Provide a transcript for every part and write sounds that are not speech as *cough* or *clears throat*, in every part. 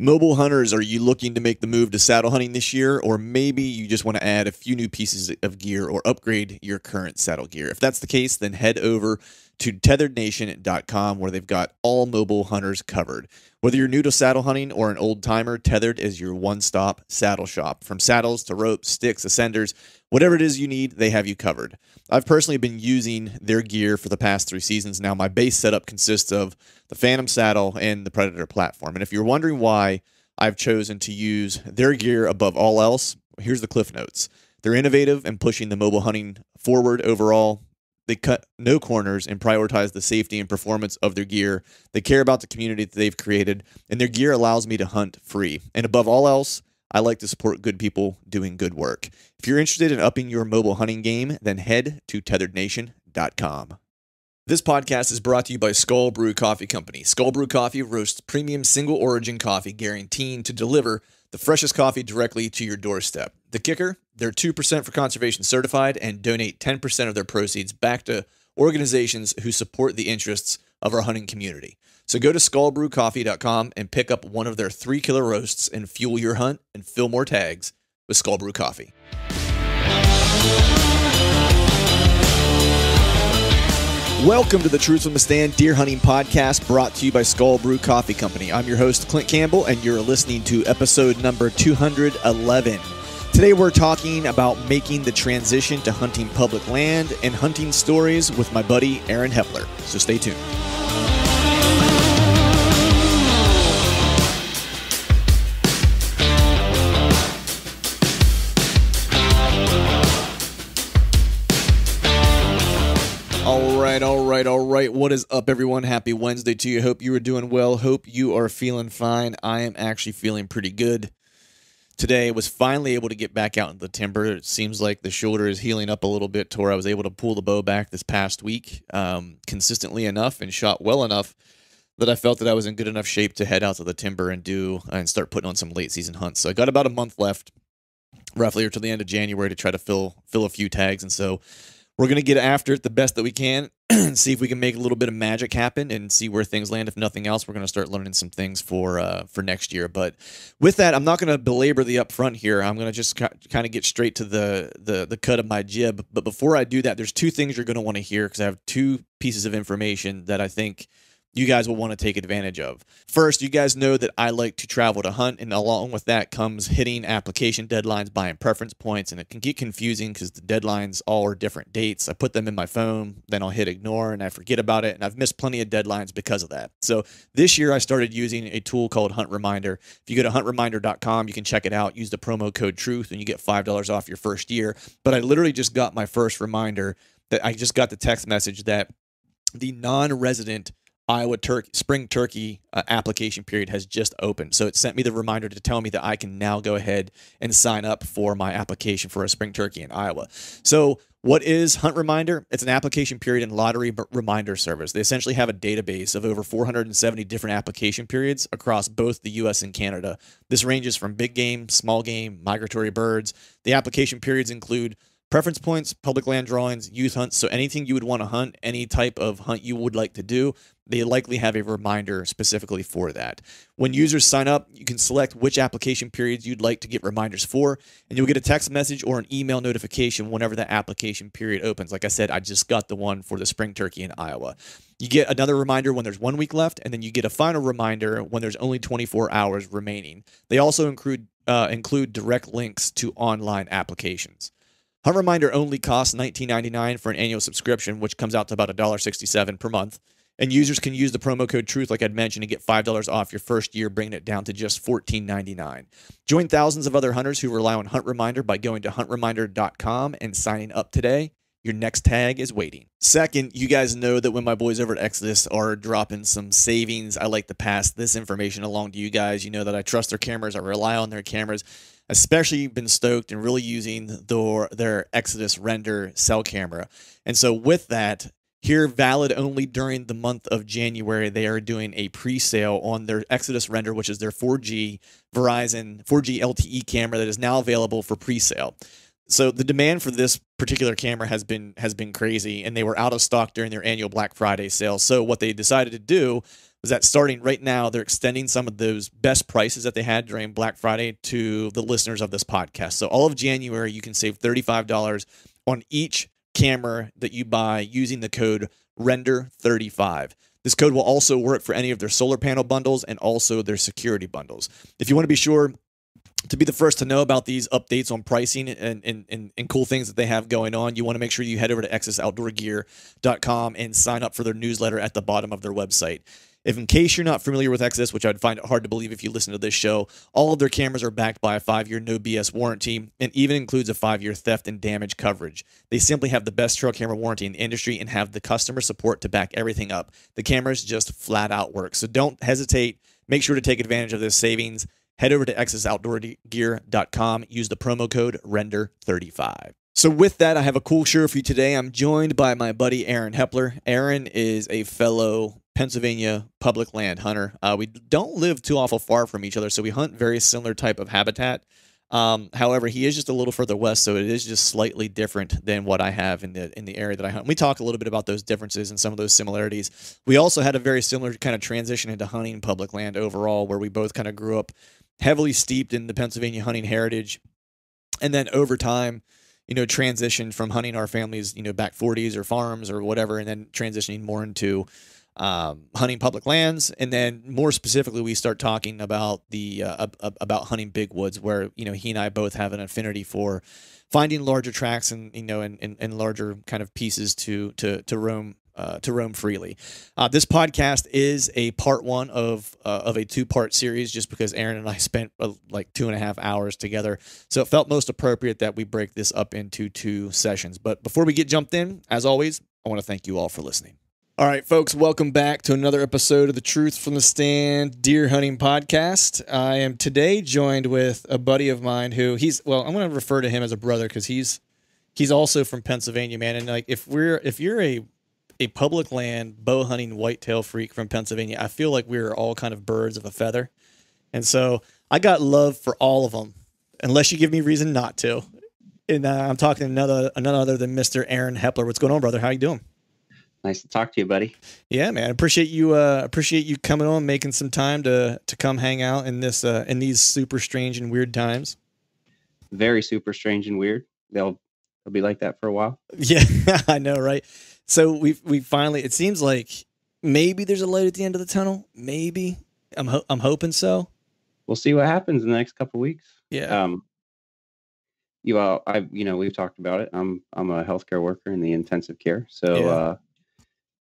Mobile hunters, are you looking to make the move to saddle hunting this year? Or maybe you just want to add a few new pieces of gear or upgrade your current saddle gear? If that's the case, then head over to tethrdnation.com where they've got all mobile hunters covered. Whether you're new to saddle hunting or an old timer, Tethrd is your one stop saddle shop. From saddles to ropes, sticks, ascenders, whatever it is you need, they have you covered. I've personally been using their gear for the past three seasons now. My base setup consists of the Phantom saddle and the Predator platform. And if you're wondering why I've chosen to use their gear above all else, here's the cliff notes. They're innovative and pushing the mobile hunting forward overall. They cut no corners and prioritize the safety and performance of their gear. They care about the community that they've created, and their gear allows me to hunt free. And above all else, I like to support good people doing good work. If you're interested in upping your mobile hunting game, then head to tethrdnation.com. This podcast is brought to you by Skull Brew Coffee Company. Skull Brew Coffee roasts premium single origin coffee guaranteed to deliver the freshest coffee directly to your doorstep. The kicker, they're 2% for conservation certified and donate 10% of their proceeds back to organizations who support the interests of our hunting community. So go to skullbrewcoffee.com and pick up one of their three killer roasts and fuel your hunt and fill more tags with Skull Brew Coffee. Welcome to the Truth from the Stand Deer Hunting Podcast brought to you by Skull Brew Coffee Company. I'm your host, Clint Campbell, and you're listening to episode number 211. Today we're talking about making the transition to hunting public land and hunting stories with my buddy Aaron Hepler. So stay tuned. All right, all right, all right. What is up, everyone? Happy Wednesday to you. Hope you are doing well. Hope you are feeling fine. I am actually feeling pretty good today. Was finally able to get back out in the timber. It seems like the shoulder is healing up a little bit to where I was able to pull the bow back this past week um, consistently enough and shot well enough that I felt that I was in good enough shape to head out to the timber and do and start putting on some late season hunts. So I got about a month left, roughly, or till the end of January to try to fill fill a few tags, and so we're going to get after it the best that we can *clears throat* and see if we can make a little bit of magic happen and see where things land. If nothing else we're going to start learning some things for uh, for next year. But with that i'm not going to belabor the upfront here. I'm going to just kind of get straight to the, the the cut of my jib. But before i do that there's two things you're going to want to hear because i have two pieces of information that i think you guys will want to take advantage of. First, you guys know that I like to travel to hunt, and along with that comes hitting application deadlines, buying preference points, and it can get confusing because the deadlines all are different dates. I put them in my phone, then I'll hit ignore, and I forget about it, and I've missed plenty of deadlines because of that. So this year, I started using a tool called Hunt Reminder. If you go to huntreminder.com, you can check it out. Use the promo code TRUTH, and you get five dollars off your first year. But I literally just got my first reminder that I just got the text message that the non-resident Iowa turkey, spring turkey uh, application period has just opened. So it sent me the reminder to tell me that I can now go ahead and sign up for my application for a spring turkey in Iowa. So what is Hunt Reminder? It's an application period and lottery reminder service. They essentially have a database of over 470 different application periods across both the US and Canada. This ranges from big game, small game, migratory birds. The application periods include preference points, public land drawings, youth hunts. So anything you would want to hunt, any type of hunt you would like to do, they likely have a reminder specifically for that. When users sign up, you can select which application periods you'd like to get reminders for, and you'll get a text message or an email notification whenever that application period opens. Like I said, I just got the one for the spring turkey in Iowa. You get another reminder when there's one week left, and then you get a final reminder when there's only 24 hours remaining. They also include uh, include direct links to online applications. Hunt Reminder only costs $19.99 for an annual subscription, which comes out to about $1.67 per month. And users can use the promo code TRUTH, like I'd mentioned, and get $5 off your first year, bringing it down to just $14.99. Join thousands of other hunters who rely on Hunt Reminder by going to huntreminder.com and signing up today. Your next tag is waiting. Second, you guys know that when my boys over at Exodus are dropping some savings, I like to pass this information along to you guys. You know that I trust their cameras, I rely on their cameras especially been stoked and really using their, their Exodus render cell camera. And so with that, here valid only during the month of January, they are doing a pre-sale on their Exodus render, which is their 4G Verizon 4G LTE camera that is now available for pre-sale. So the demand for this particular camera has been has been crazy, and they were out of stock during their annual Black Friday sale. So what they decided to do was that starting right now, they're extending some of those best prices that they had during Black Friday to the listeners of this podcast. So all of January, you can save $35 on each camera that you buy using the code RENDER35. This code will also work for any of their solar panel bundles and also their security bundles. If you want to be sure to be the first to know about these updates on pricing and, and, and, and, cool things that they have going on, you want to make sure you head over to exodusoutdoorgear.com and sign up for their newsletter at the bottom of their website. If in case you're not familiar with Exodus, which I'd find it hard to believe if you listen to this show, all of their cameras are backed by a five-year no BS warranty and even includes a five-year theft and damage coverage. They simply have the best trail camera warranty in the industry and have the customer support to back everything up. The cameras just flat out work. So don't hesitate. Make sure to take advantage of this savings. Head over to exodusoutdoorgear.com. Use the promo code RENDER35. So, with that, I have a cool show for you today. I'm joined by my buddy Aaron Hepler. Aaron is a fellow Pennsylvania public land hunter. Uh, we don't live too awful far from each other, so we hunt very similar type of habitat. Um, however, he is just a little further west, so it is just slightly different than what I have in the in the area that I hunt. We talk a little bit about those differences and some of those similarities. We also had a very similar kind of transition into hunting public land overall, where we both kind of grew up heavily steeped in the Pennsylvania hunting heritage, and then over time you know, transitioned from hunting our families, you know, back 40s or farms or whatever, and then transitioning more into um, hunting public lands, and then more specifically, we start talking about the uh, about hunting big woods, where you know he and I both have an affinity for finding larger tracks and you know and, and, and larger kind of pieces to to to roam uh, to roam freely. Uh, this podcast is a part one of uh, of a two part series, just because Aaron and I *laughs* spent uh, like two and a half hours together, so it felt most appropriate that we break this up into two sessions. But before we get jumped in, as always, I want to thank you all for listening. All right, folks, welcome back to another episode of the Truth from the Stand Deer Hunting Podcast. I am today joined with a buddy of mine who he's well, I'm going to refer to him as a brother because he's he's also from Pennsylvania, man. And like if we're if you're a a public land bow hunting whitetail freak from Pennsylvania, I feel like we're all kind of birds of a feather. And so I got love for all of them, unless you give me reason not to. And uh, I'm talking to another another other than Mr. Aaron Hepler. What's going on, brother? How you doing? Nice to talk to you, buddy. Yeah, man. Appreciate you. Uh, appreciate you coming on, making some time to to come hang out in this uh, in these super strange and weird times. Very super strange and weird. They'll they'll be like that for a while. *laughs* Yeah, *laughs* I know, right? So we we finally. It seems like maybe there's a light at the end of the tunnel. Maybe I'm ho- I'm hoping so. We'll see what happens in the next couple weeks. Yeah. Um. You all, I you know we've talked about it. I'm I'm a healthcare worker in the intensive care, so yeah. uh,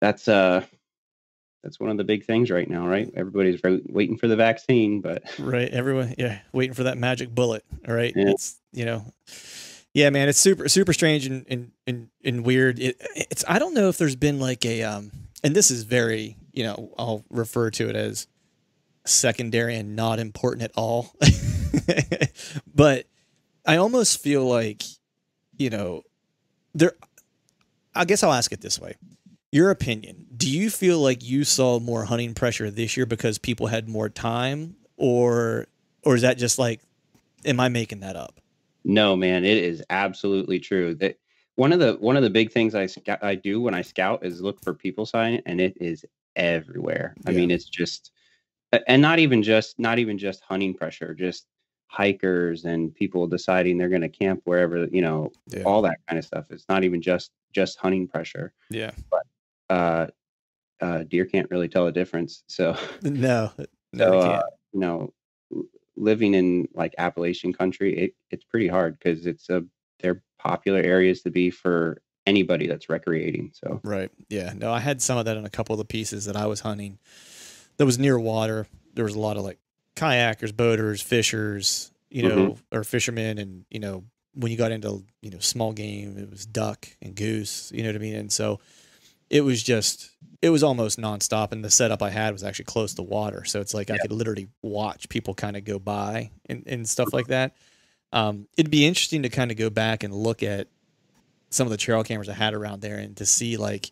that's uh that's one of the big things right now, right? Everybody's waiting for the vaccine, but right, everyone, yeah, waiting for that magic bullet. All right, yeah. it's you know, yeah, man, it's super super strange and and and, and weird. It, it's I don't know if there's been like a um, and this is very you know I'll refer to it as secondary and not important at all, *laughs* but I almost feel like you know there. I guess I'll ask it this way your opinion, do you feel like you saw more hunting pressure this year because people had more time or or is that just like am I making that up? No, man, it is absolutely true. That one of the one of the big things I I do when I scout is look for people sign and it is everywhere. Yeah. I mean, it's just and not even just not even just hunting pressure, just hikers and people deciding they're going to camp wherever, you know, yeah. all that kind of stuff. It's not even just just hunting pressure. Yeah. But uh, uh, deer can't really tell a difference. So *laughs* no, *laughs* no, so, uh, you know, living in like Appalachian country, it, it's pretty hard because it's a they're popular areas to be for anybody that's recreating. So right, yeah, no, I had some of that in a couple of the pieces that I was hunting. That was near water. There was a lot of like kayakers, boaters, fishers, you know, mm-hmm. or fishermen, and you know, when you got into you know small game, it was duck and goose. You know what I mean? And so it was just it was almost nonstop and the setup I had was actually close to water. So it's like I could literally watch people kind of go by and, and stuff like that. Um, it'd be interesting to kind of go back and look at some of the trail cameras I had around there and to see like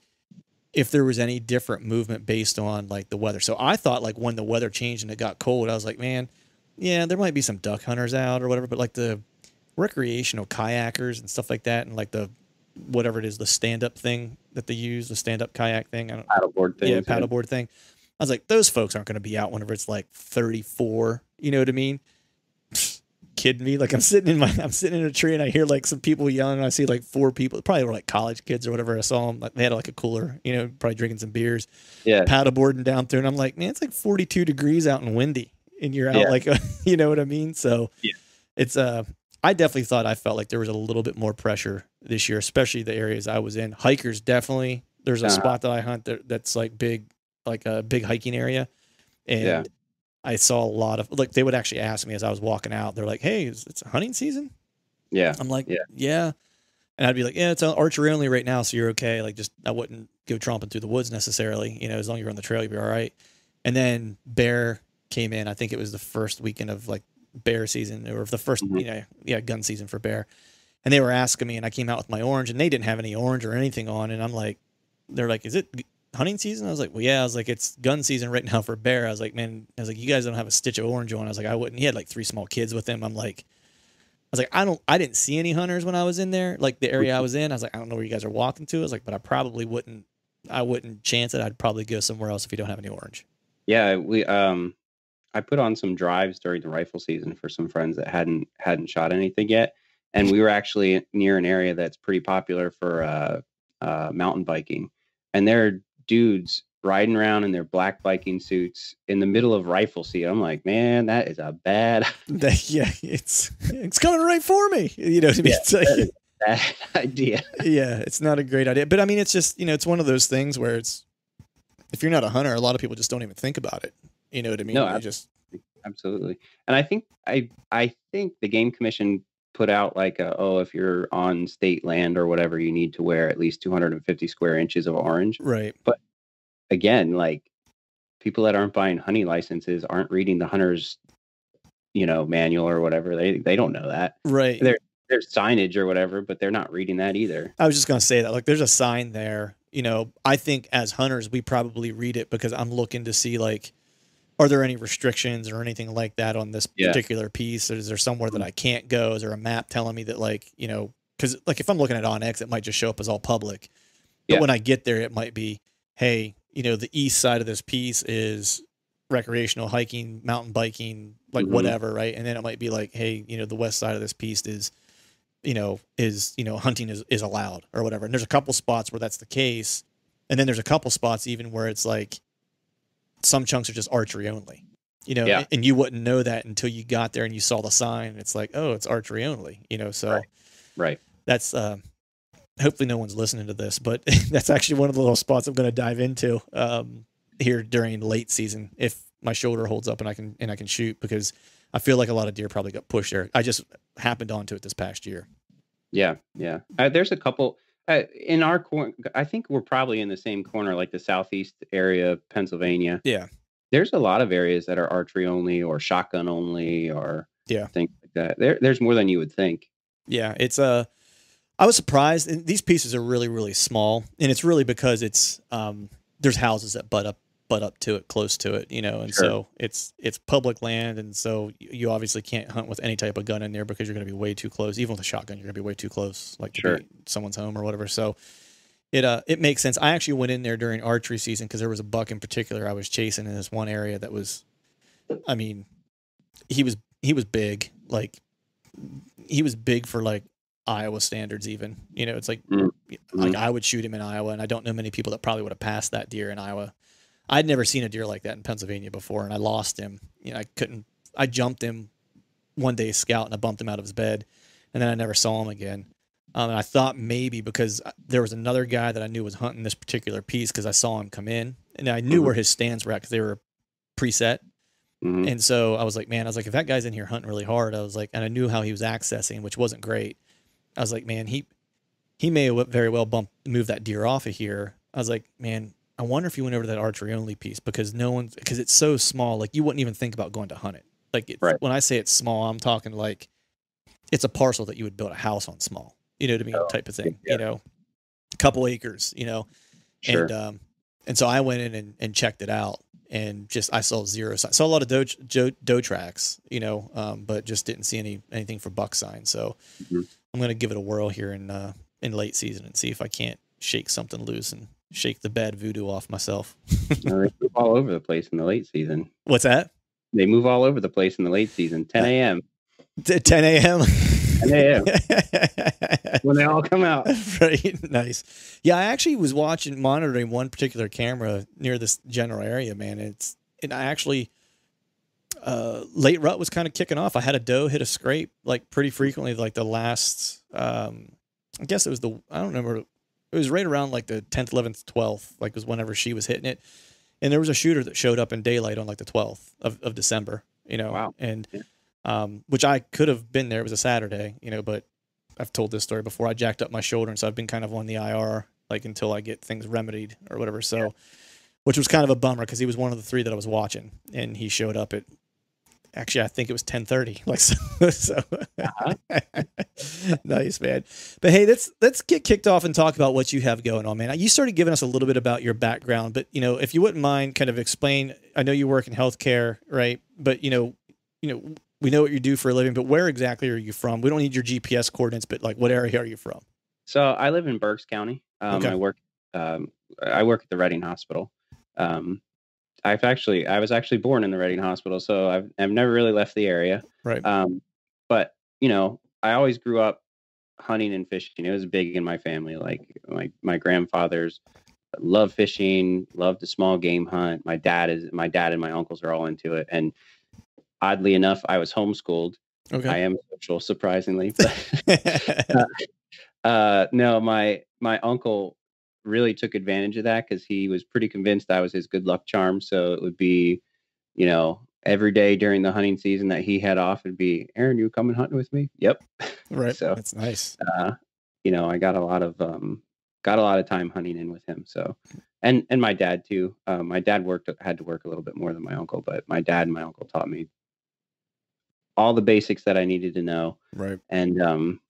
if there was any different movement based on like the weather. So I thought like when the weather changed and it got cold, I was like, man, yeah, there might be some duck hunters out or whatever, but like the recreational kayakers and stuff like that and like the whatever it is, the stand up thing that they use, the stand up kayak thing. I don't, paddleboard thing. Yeah, paddleboard thing. I was like, those folks aren't going to be out whenever it's like 34. You know what I mean? *laughs* kidding me? Like I'm sitting in my, I'm sitting in a tree and I hear like some people yelling. And I see like four people, probably were like college kids or whatever. I saw them. Like they had like a cooler, you know, probably drinking some beers. Yeah. Paddleboarding down through, and I'm like, man, it's like 42 degrees out and windy, and you're out Yeah. like, *laughs* you know what I mean? So Yeah. it's uh, I definitely thought I felt like there was a little bit more pressure this year, especially the areas I was in. Hikers definitely. There's a Uh-huh. spot that I hunt that, that's like big, like a big hiking area, and Yeah. I saw a lot of like they would actually ask me as I was walking out. They're like, "Hey, is it's hunting season?" Yeah. I'm like, Yeah. "Yeah," and I'd be like, "Yeah, it's archery only right now, so you're okay." Like, just I wouldn't go tromping through the woods necessarily. You know, as long as you're on the trail, you'll be all right. And then bear came in. I think it was the first weekend of like bear season, or the 1st Mhm. you know, yeah, gun season for bear. And they were asking me, and I came out with my orange, and they didn't have any orange or anything on. And I'm like, they're like, "Is it hunting season?" I was like, "Well, yeah." I was like, "It's gun season right now for bear." I was like, "Man," I was like, "You guys don't have a stitch of orange on." I was like, "I wouldn't." He had like three small kids with him. I'm like, I was like, I don't, I didn't see any hunters when I was in there, like the area I was in. I was like, I don't know where you guys are walking to. I was like, but I probably wouldn't, I wouldn't chance it. I'd probably go somewhere else if you don't have any orange. Yeah, we um I put on some drives during the rifle season for some friends that hadn't hadn't shot anything yet. And we were actually near an area that's pretty popular for uh uh mountain biking. And there are dudes riding around in their black biking suits in the middle of rifle season. I'm like, man, that is a bad *laughs* *laughs* yeah, it's it's coming right for me. *laughs* You know what I mean? Yeah, It's like- that is a bad idea. yeah, it's not a great idea. But I mean, it's just you know, it's one of those things where it's if you're not a hunter, a lot of people just don't even think about it. You know what I mean? No, just Absolutely. And I think I I think the game commission put out like a, oh if you're on state land or whatever you need to wear at least 250 square inches of orange. right. But again, like people that aren't buying hunting licenses aren't reading the hunter's, you know, manual or whatever. They they don't know that. Right. There- There's signage or whatever, but they're not reading that either. I was just gonna say that. Like, there's a sign there. You know, I think as hunters, we probably read it because I'm looking to see like, are there any restrictions or anything like that on this Yeah. particular piece? Or Is there somewhere that I can't go? Is there a map telling me that like, you know, because like if I'm looking at OnX, it might just show up as all public. But Yeah. when I get there, it might be, hey, you know, the east side of this piece is recreational hiking, mountain biking, like Mhm. whatever, right? And then it might be like, hey, you know, the west side of this piece is you know, is, you know, hunting is, is allowed or whatever. And there's a couple spots where that's the case. And then there's a couple spots even where it's like some chunks are just archery only. You know, Yeah. and you wouldn't know that until you got there and you saw the sign. It's like, oh, it's archery only. You know, so Right. Right. that's uh, hopefully no one's listening to this, but *laughs* that's actually one of the little spots I'm going to dive into um, here during late season if my shoulder holds up and I can and I can shoot because I feel like a lot of deer probably got pushed there. I just happened onto it this past year. Yeah. Yeah. Uh, there's a couple uh, in our corner. I think we're probably in the same corner, like the southeast area of Pennsylvania. Yeah. There's a lot of areas that are archery only or shotgun only or Yeah. things like that. There, there's more than you would think. Yeah, it's Uh, I was surprised. And these pieces are really, really small, and it's really because it's um, there's houses that butt up, up to it, close to it, you know, and Sure. so it's it's public land, and so you obviously can't hunt with any type of gun in there because you're going to be way too close. Even with a shotgun, you're going to be way too close, like to Sure. someone's home or whatever. So. It uh it makes sense. I actually went in there during archery season because there was a buck in particular I was chasing in this one area that was, I mean, he was he was big like he was big for like Iowa standards even. You know, it's like Mm. like I would shoot him in Iowa and I don't know many people that probably would have passed that deer in Iowa. I'd never seen a deer like that in Pennsylvania before and I lost him. You know, I couldn't I jumped him one day scout and I bumped him out of his bed and then I never saw him again. Um, and I thought maybe because there was another guy that I knew was hunting this particular piece because I saw him come in and I knew Mhm. where his stands were at because they were preset. Mhm. And so I was like, man, I was like, if that guy's in here hunting really hard, I was like, and I knew how he was accessing, which wasn't great. I was like, man, he he may have very well bump move that deer off of here. I was like, man, I wonder if you went over to that archery only piece because no one because it's so small, like you wouldn't even think about going to hunt it. Like it's, Right. when I say it's small, I'm talking like it's a parcel that you would build a house on small, you know what I mean, Oh, type of thing. yeah. You know, a couple acres, you know, Sure. and um, and so I went in and, and checked it out, and just I saw zero signs. Saw a lot of doe, doe, doe tracks, you know, um, but just didn't see any anything for buck signs. So Mhm. I'm gonna give it a whirl here in uh, in late season and see if I can't shake something loose and shake the bad voodoo off myself. *laughs* No, they move all over the place in the late season. What's that? They move all over the place in the late season. 10 a.m. T- 10 a.m. 10 a.m. *laughs* when they all come out. *laughs* right. Nice. Yeah, I actually was watching, monitoring one particular camera near this general area, man. It's, and I actually, uh, late rut was kind of kicking off. I had a doe hit a scrape like pretty frequently, like the last, um, I guess it was the, I don't remember. It was right around like the 10th, 11th, 12th, like was whenever she was hitting it. And there was a shooter that showed up in daylight on like the 12th of, of December, you know, Wow. and, um, which I could have been there. It was a Saturday, you know, but I've told this story before. I jacked up my shoulder, and so I've been kind of on the IR like until I get things remedied or whatever. So, which was kind of a bummer because he was one of the three that I was watching, and he showed up at. Actually, I think it was ten thirty. *laughs* Like so, so. *laughs* nice man. But hey, let's let's get kicked off and talk about what you have going on, man. You started giving us a little bit about your background, but you know, if you wouldn't mind, kind of explain. I know you work in healthcare, right? But you know, you know, we know what you do for a living, but where exactly are you from? We don't need your GPS coordinates, but like, what area are you from? So I live in Berks County. Um, Okay. I work. Um, I work at the Reading Hospital. Um, I've actually, I was actually born in the Reading Hospital, so I've, I've never really left the area. Right. Um, but you know, I always grew up hunting and fishing. It was big in my family. Like my my grandfathers love fishing, loved the small game hunt. My dad is my dad and my uncles are all into it. And oddly enough, I was homeschooled. Okay. I am social, surprisingly. *laughs* But *laughs* uh, no, my my uncle really took advantage of that because he was pretty convinced I was his good luck charm. So it would be, you know, every day during the hunting season that he had off, it'd be, Aaron, you coming hunting with me? Yep. *laughs* right. So- That's nice. Uh, you know, I got a lot of um, got a lot of time hunting in with him. So, and and my dad too. Uh, my dad worked had to work a little bit more than my uncle, but my dad and my uncle taught me all the basics that I needed to know Right. and um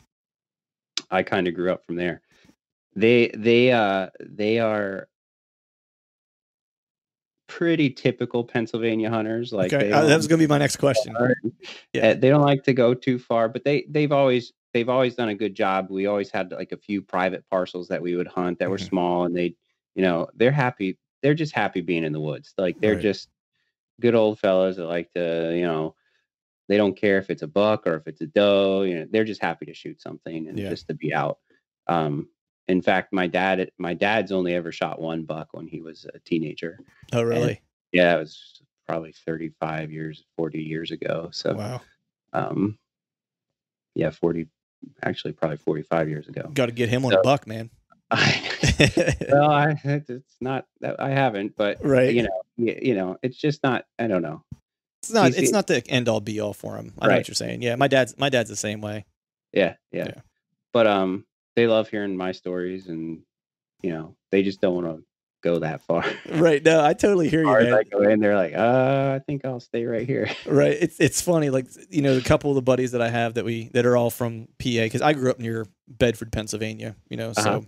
I kind of grew up from there. They they uh they are pretty typical Pennsylvania hunters. Like okay. Uh, that was going to be my next question. Yeah. uh, they don't like to go too far, but they they've always they've always done a good job. We always had like a few private parcels that we would hunt that were Mhm. small, and they you know they're happy. They're just happy being in the woods. Like they're Right. just good old fellas that like to you know they don't care if it's a buck or if it's a doe. You know they're just happy to shoot something and Yeah. just to be out. Um, in fact, my dad my dad's only ever shot one buck when he was a teenager. Oh, really? Yeah, it was probably 35 years, 40 years ago. So Wow. um yeah 40 actually probably 45 years ago Got to get him on So- a buck, man. I, *laughs* *laughs* well i it's not that i haven't but right. you know you, you know it's just not i don't know it's not. he's- It's not the end all be all for him. I know what you're saying. Yeah. My dad's. My dad's the same way. yeah, yeah Yeah. but um they love hearing my stories and you know they just don't want to go that far *laughs* Right. No, I totally hear you, man. I go in they're like uh i think i'll stay right here *laughs* Right. It's it's funny, like you know, a couple of the buddies that I have that we that are all from PA because I grew up near Bedford, Pennsylvania. You know, Uh-huh. so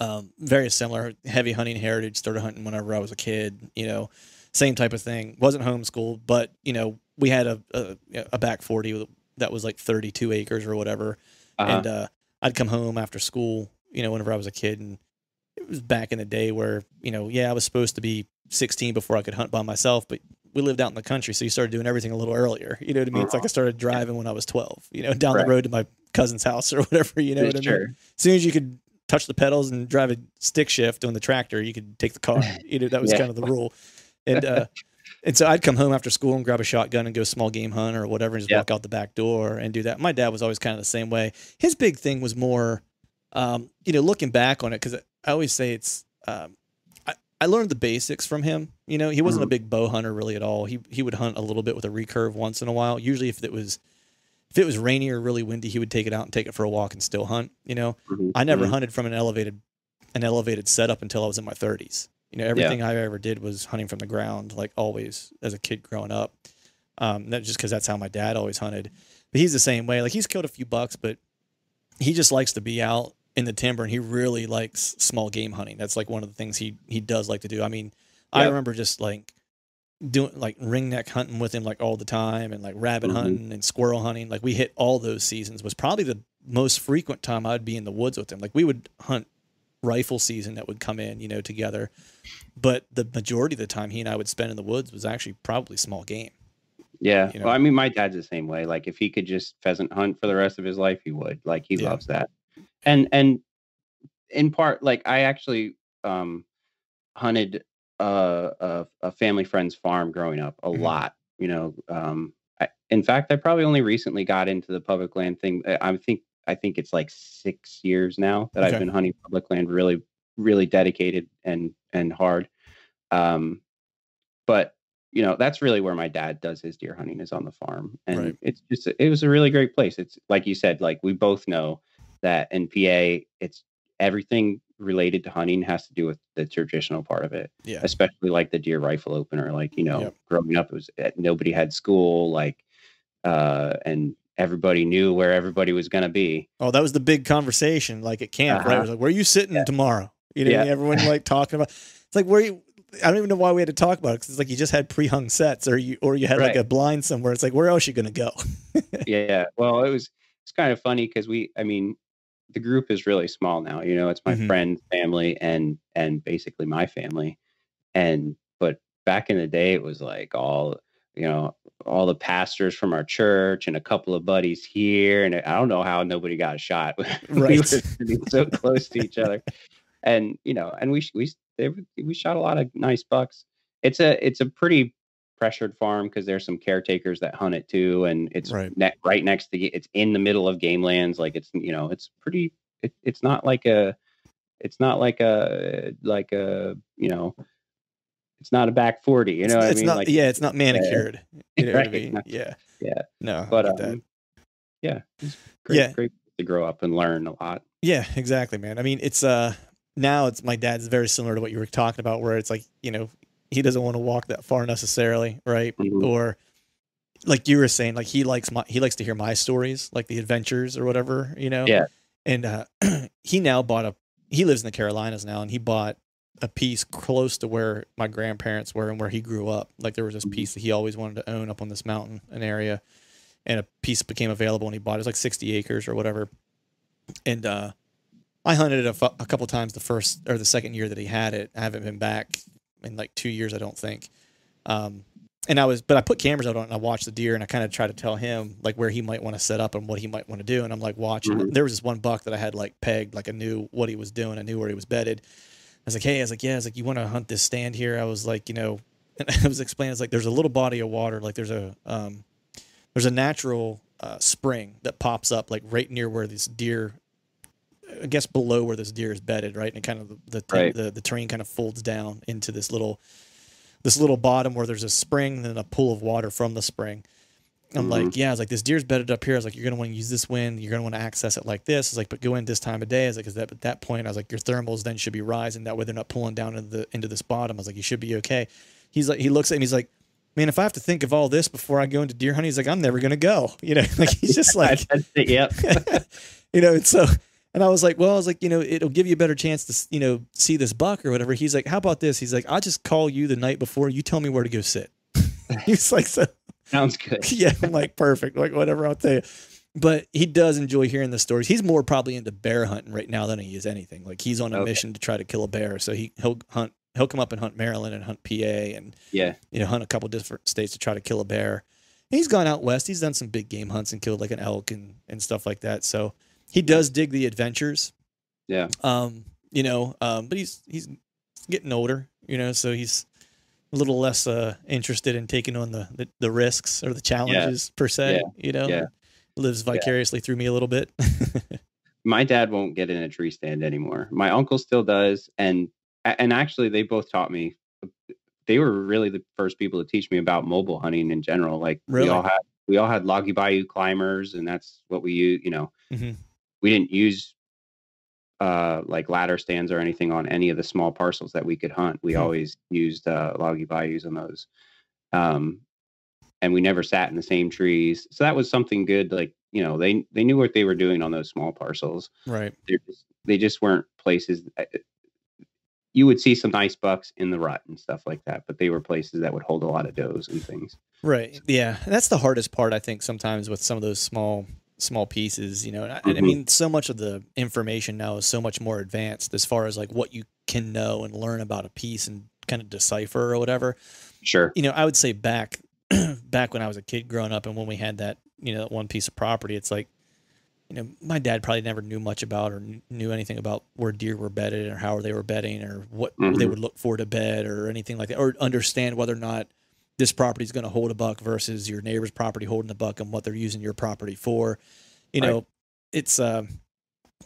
um, very similar. Heavy hunting heritage. Started hunting whenever I was a kid. You know, same type of thing. Wasn't homeschooled, but you know, we had a a, a back forty that was like thirty two acres or whatever, uh-huh. and uh, I'd come home after school. You know, whenever I was a kid, and it was back in the day where you know, yeah, I was supposed to be 16 before I could hunt by myself, but we lived out in the country, so you started doing everything a little earlier. You know what I mean? It's like I started driving when I was 12. You know, *laughs* down Right. the road to my cousin's house or *laughs* whatever. You know what I mean? As soon as you could touch the pedals and drive a stick shift on the tractor, you could take the car. *laughs* You know, that was Yeah. kind of the rule. And uh, and so I'd come home after school and grab a shotgun and go small game hunt or whatever, and just Yeah. walk out the back door and do that. My dad was always kind of the same way. His big thing was more, um, you know, looking back on it because I always say it's. Um, I, I learned the basics from him. You know, he wasn't a Mhm. big bow hunter really at all. He he would hunt a little bit with a recurve once in a while. Usually, if it was if it was rainy or really windy, he would take it out and take it for a walk and still hunt. You know, Mhm, I never mhm. hunted from an elevated an elevated setup until I was in my 30s. You know, everything I ever did was hunting from the ground, like always as a kid growing up. Um, not just because that's how my dad always hunted, but he's the same way. Like he's killed a few bucks, but he just likes to be out in the timber, and he really likes small game hunting. That's like one of the things he he does like to do. I mean, I remember just like doing like ring neck hunting with him like all the time, and like rabbit Mhm. hunting and squirrel hunting. Like we hit all those seasons. Was probably the most frequent time I'd be in the woods with him. Like we would hunt rifle season that would come in, you know, together. But the majority of the time he and I would spend in the woods was actually probably small game. Yeah. You know? Well, I mean, my dad's the same way. Like, if he could just pheasant hunt for the rest of his life, he would. Like, he Yeah. loves that. And and in part, like, I actually um hunted uh, a a family friend's farm growing up a Mhm. lot. You know, um, I, in fact, I probably only recently got into the public land thing. I, I think I think it's like six years now that Okay. I've been hunting public land, really, really dedicated and and hard. Um, but you know that's really where my dad does his deer hunting is on the farm and Right. it's just it was a really great place it's like you said like we both know that in pa it's everything related to hunting has to do with the traditional part of it Yeah. especially like the deer rifle opener like you know Yep. growing up it was eh, nobody had school like uh and everybody knew where everybody was going to be Oh, that was the big conversation, like at camp, right? It Uh-huh. was like, where are you sitting Yeah. tomorrow? You know, Yeah. everyone like talking about. It's like where you. I don't even know why we had to talk about it because it's like you just had pre-hung sets, or you or you had like a blind somewhere. It's like where else are you gonna go? yeah *laughs* yeah. well it was it's kind of funny because we i mean the group is really small now you know it's my Mhm. friend family and and basically my family and but back in the day it was like all you know all the pastors from our church and a couple of buddies here and i don't know how nobody got a shot *laughs* we were Right. so close to each other and you know and we we they, we shot a lot of nice bucks it's a it's a pretty pressured farm because there's some caretakers that hunt it too and it's Right. ne- right next to it's in the middle of game lands like it's you know it's pretty it, it's not like a it's not like a like a you know it's not a back 40 you know it's, what i mean not. like yeah, it's not manicured. You know what I mean? Yeah. yeah No. But um yeah it's great, Yeah. great to grow up and learn a lot Yeah, exactly, man. I mean, it's uh now it's my dad's very similar to what you were talking about, where it's like you know he doesn't want to walk that far necessarily, right? Mhm. Or like you were saying, like he likes my he likes to hear my stories, like the adventures or whatever, you know. Yeah. And uh, *clears throat* he now bought a he lives in the Carolinas now, and he bought a piece close to where my grandparents were and where he grew up. Like there was this piece that he always wanted to own up on this mountain, an area, and a piece became available, and he bought it. It was like sixty acres or whatever and uh, I hunted it a, a couple times the first or the second year that he had it. I haven't been back in like two years, I don't think. Um, and I was, but I put cameras out on it and I watched the deer and I kind of try to tell him like where he might want to set up and what he might want to do. And I'm like watching. Mhm. There was this one buck that I had like pegged, like I knew what he was doing. I knew where he was bedded. I was like, hey, I was like, yeah, I was like, you want to hunt this stand here? I was like, you know, *laughs* and I was explaining, it's like there's a little body of water, like there's a um, there's a natural uh, spring that pops up like right near where this deer I guess below where this deer is bedded, right? And it kind of the the, Right. the the terrain kind of folds down into this little this little bottom where there's a spring and then a pool of water from the spring. I'm like, mm-hmm. yeah, I was like, this deer's bedded up here. I was like, you're gonna want to use this wind. You're gonna want to access it like this. I was like, but go in this time of day. I was like, because that at that point, I was like, your thermals then should be rising. That way, they're not pulling down into the into this bottom. I was like, you should be okay. He's like, he looks at me. He's like, man, if I have to think of all this before I go into deer hunting, he's like, I'm never gonna go. *laughs* You know, *laughs* like he's just *laughs* like, it, yep you know, and so, and I was like, well, I was like, you know, it'll give you a better chance to, you know, see this buck or whatever. He's like, how about this? He's like, I'll just call you the night before. You tell me where to go sit. *laughs* He's like, so, sounds good *laughs* yeah, I'm like, perfect. Like, whatever, I'll tell you. But he does enjoy hearing the stories. He's more probably into bear hunting right now than he is anything. Like, he's on a Okay. mission to try to kill a bear. So he, he'll hunt, he'll come up and hunt Maryland and hunt PA and, yeah you know, hunt a couple different states to try to kill a bear. He's gone out west. He's done some big game hunts and killed like an elk and, and stuff like that. So he does dig the adventures. yeah Um, you know, um, but he's he's getting older, you know, so he's a little less uh interested in taking on the the, the risks or the challenges per se. You know, Yeah. lives vicariously through me a little bit. *laughs* my dad won't get in a tree stand anymore. My uncle still does, and and actually they both taught me. They were really the first people to teach me about mobile hunting in general. Like Really? we all had we all had Loggy Bayou climbers, and that's what we use. You know, Mhm. we didn't use uh like ladder stands or anything on any of the small parcels that we could hunt. We Hmm. always used uh Loggy Bayous on those. Um and we never sat in the same trees. So that was something good. Like, you know, they they knew what they were doing on those small parcels right. just, they just weren't places uh, you would see some nice bucks in the rut and stuff like that but they were places that would hold a lot of does and things Right. Yeah. That's the hardest part, I think, sometimes with some of those small small pieces, you know. And I, Mhm. I mean, so much of the information now is so much more advanced as far as like what you can know and learn about a piece and kind of decipher or whatever. Sure. You know, I would say back *clears throat* back when I was a kid growing up and when we had that, you know, that one piece of property, it's like you know, my dad probably never knew much about or knew anything about where deer were bedded or how they were bedding or what they Mhm. would look for to bed or anything like that, or understand whether or not this property is going to hold a buck versus your neighbor's property holding a buck and what they're using your property for. You Right. know, it's um,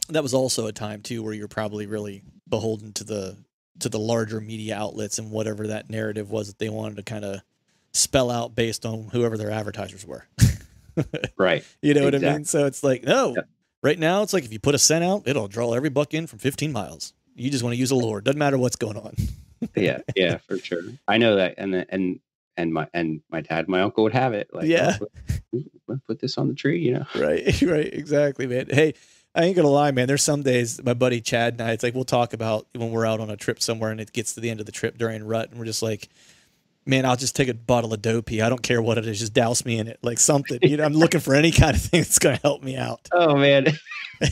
that was also a time too where you're probably really beholden to the to the larger media outlets and whatever that narrative was that they wanted to kind of spell out based on whoever their advertisers were. *laughs* Right. You know what I mean? So it's like, no, Yep. right now it's like if you put a scent out, it'll draw every buck in from 15 miles. You just want to use a lure. Doesn't matter what's going on. Yeah. Yeah. For sure. I know that. And and and my and my dad, my uncle would have it. Like, Yeah. "Oh, put, put- put this on the tree. You know. Right, *laughs* right, exactly, man. Hey, I ain't gonna lie, man. There's some days my buddy Chad and I, it's like we'll talk about when we're out on a trip somewhere and it gets to the end of the trip during rut, and we're just like, man, I'll just take a bottle of dopey. I don't care what it is, just douse me in it, like something. You know, I'm looking for any *laughs* kind of thing that's gonna help me out. Oh man. *laughs*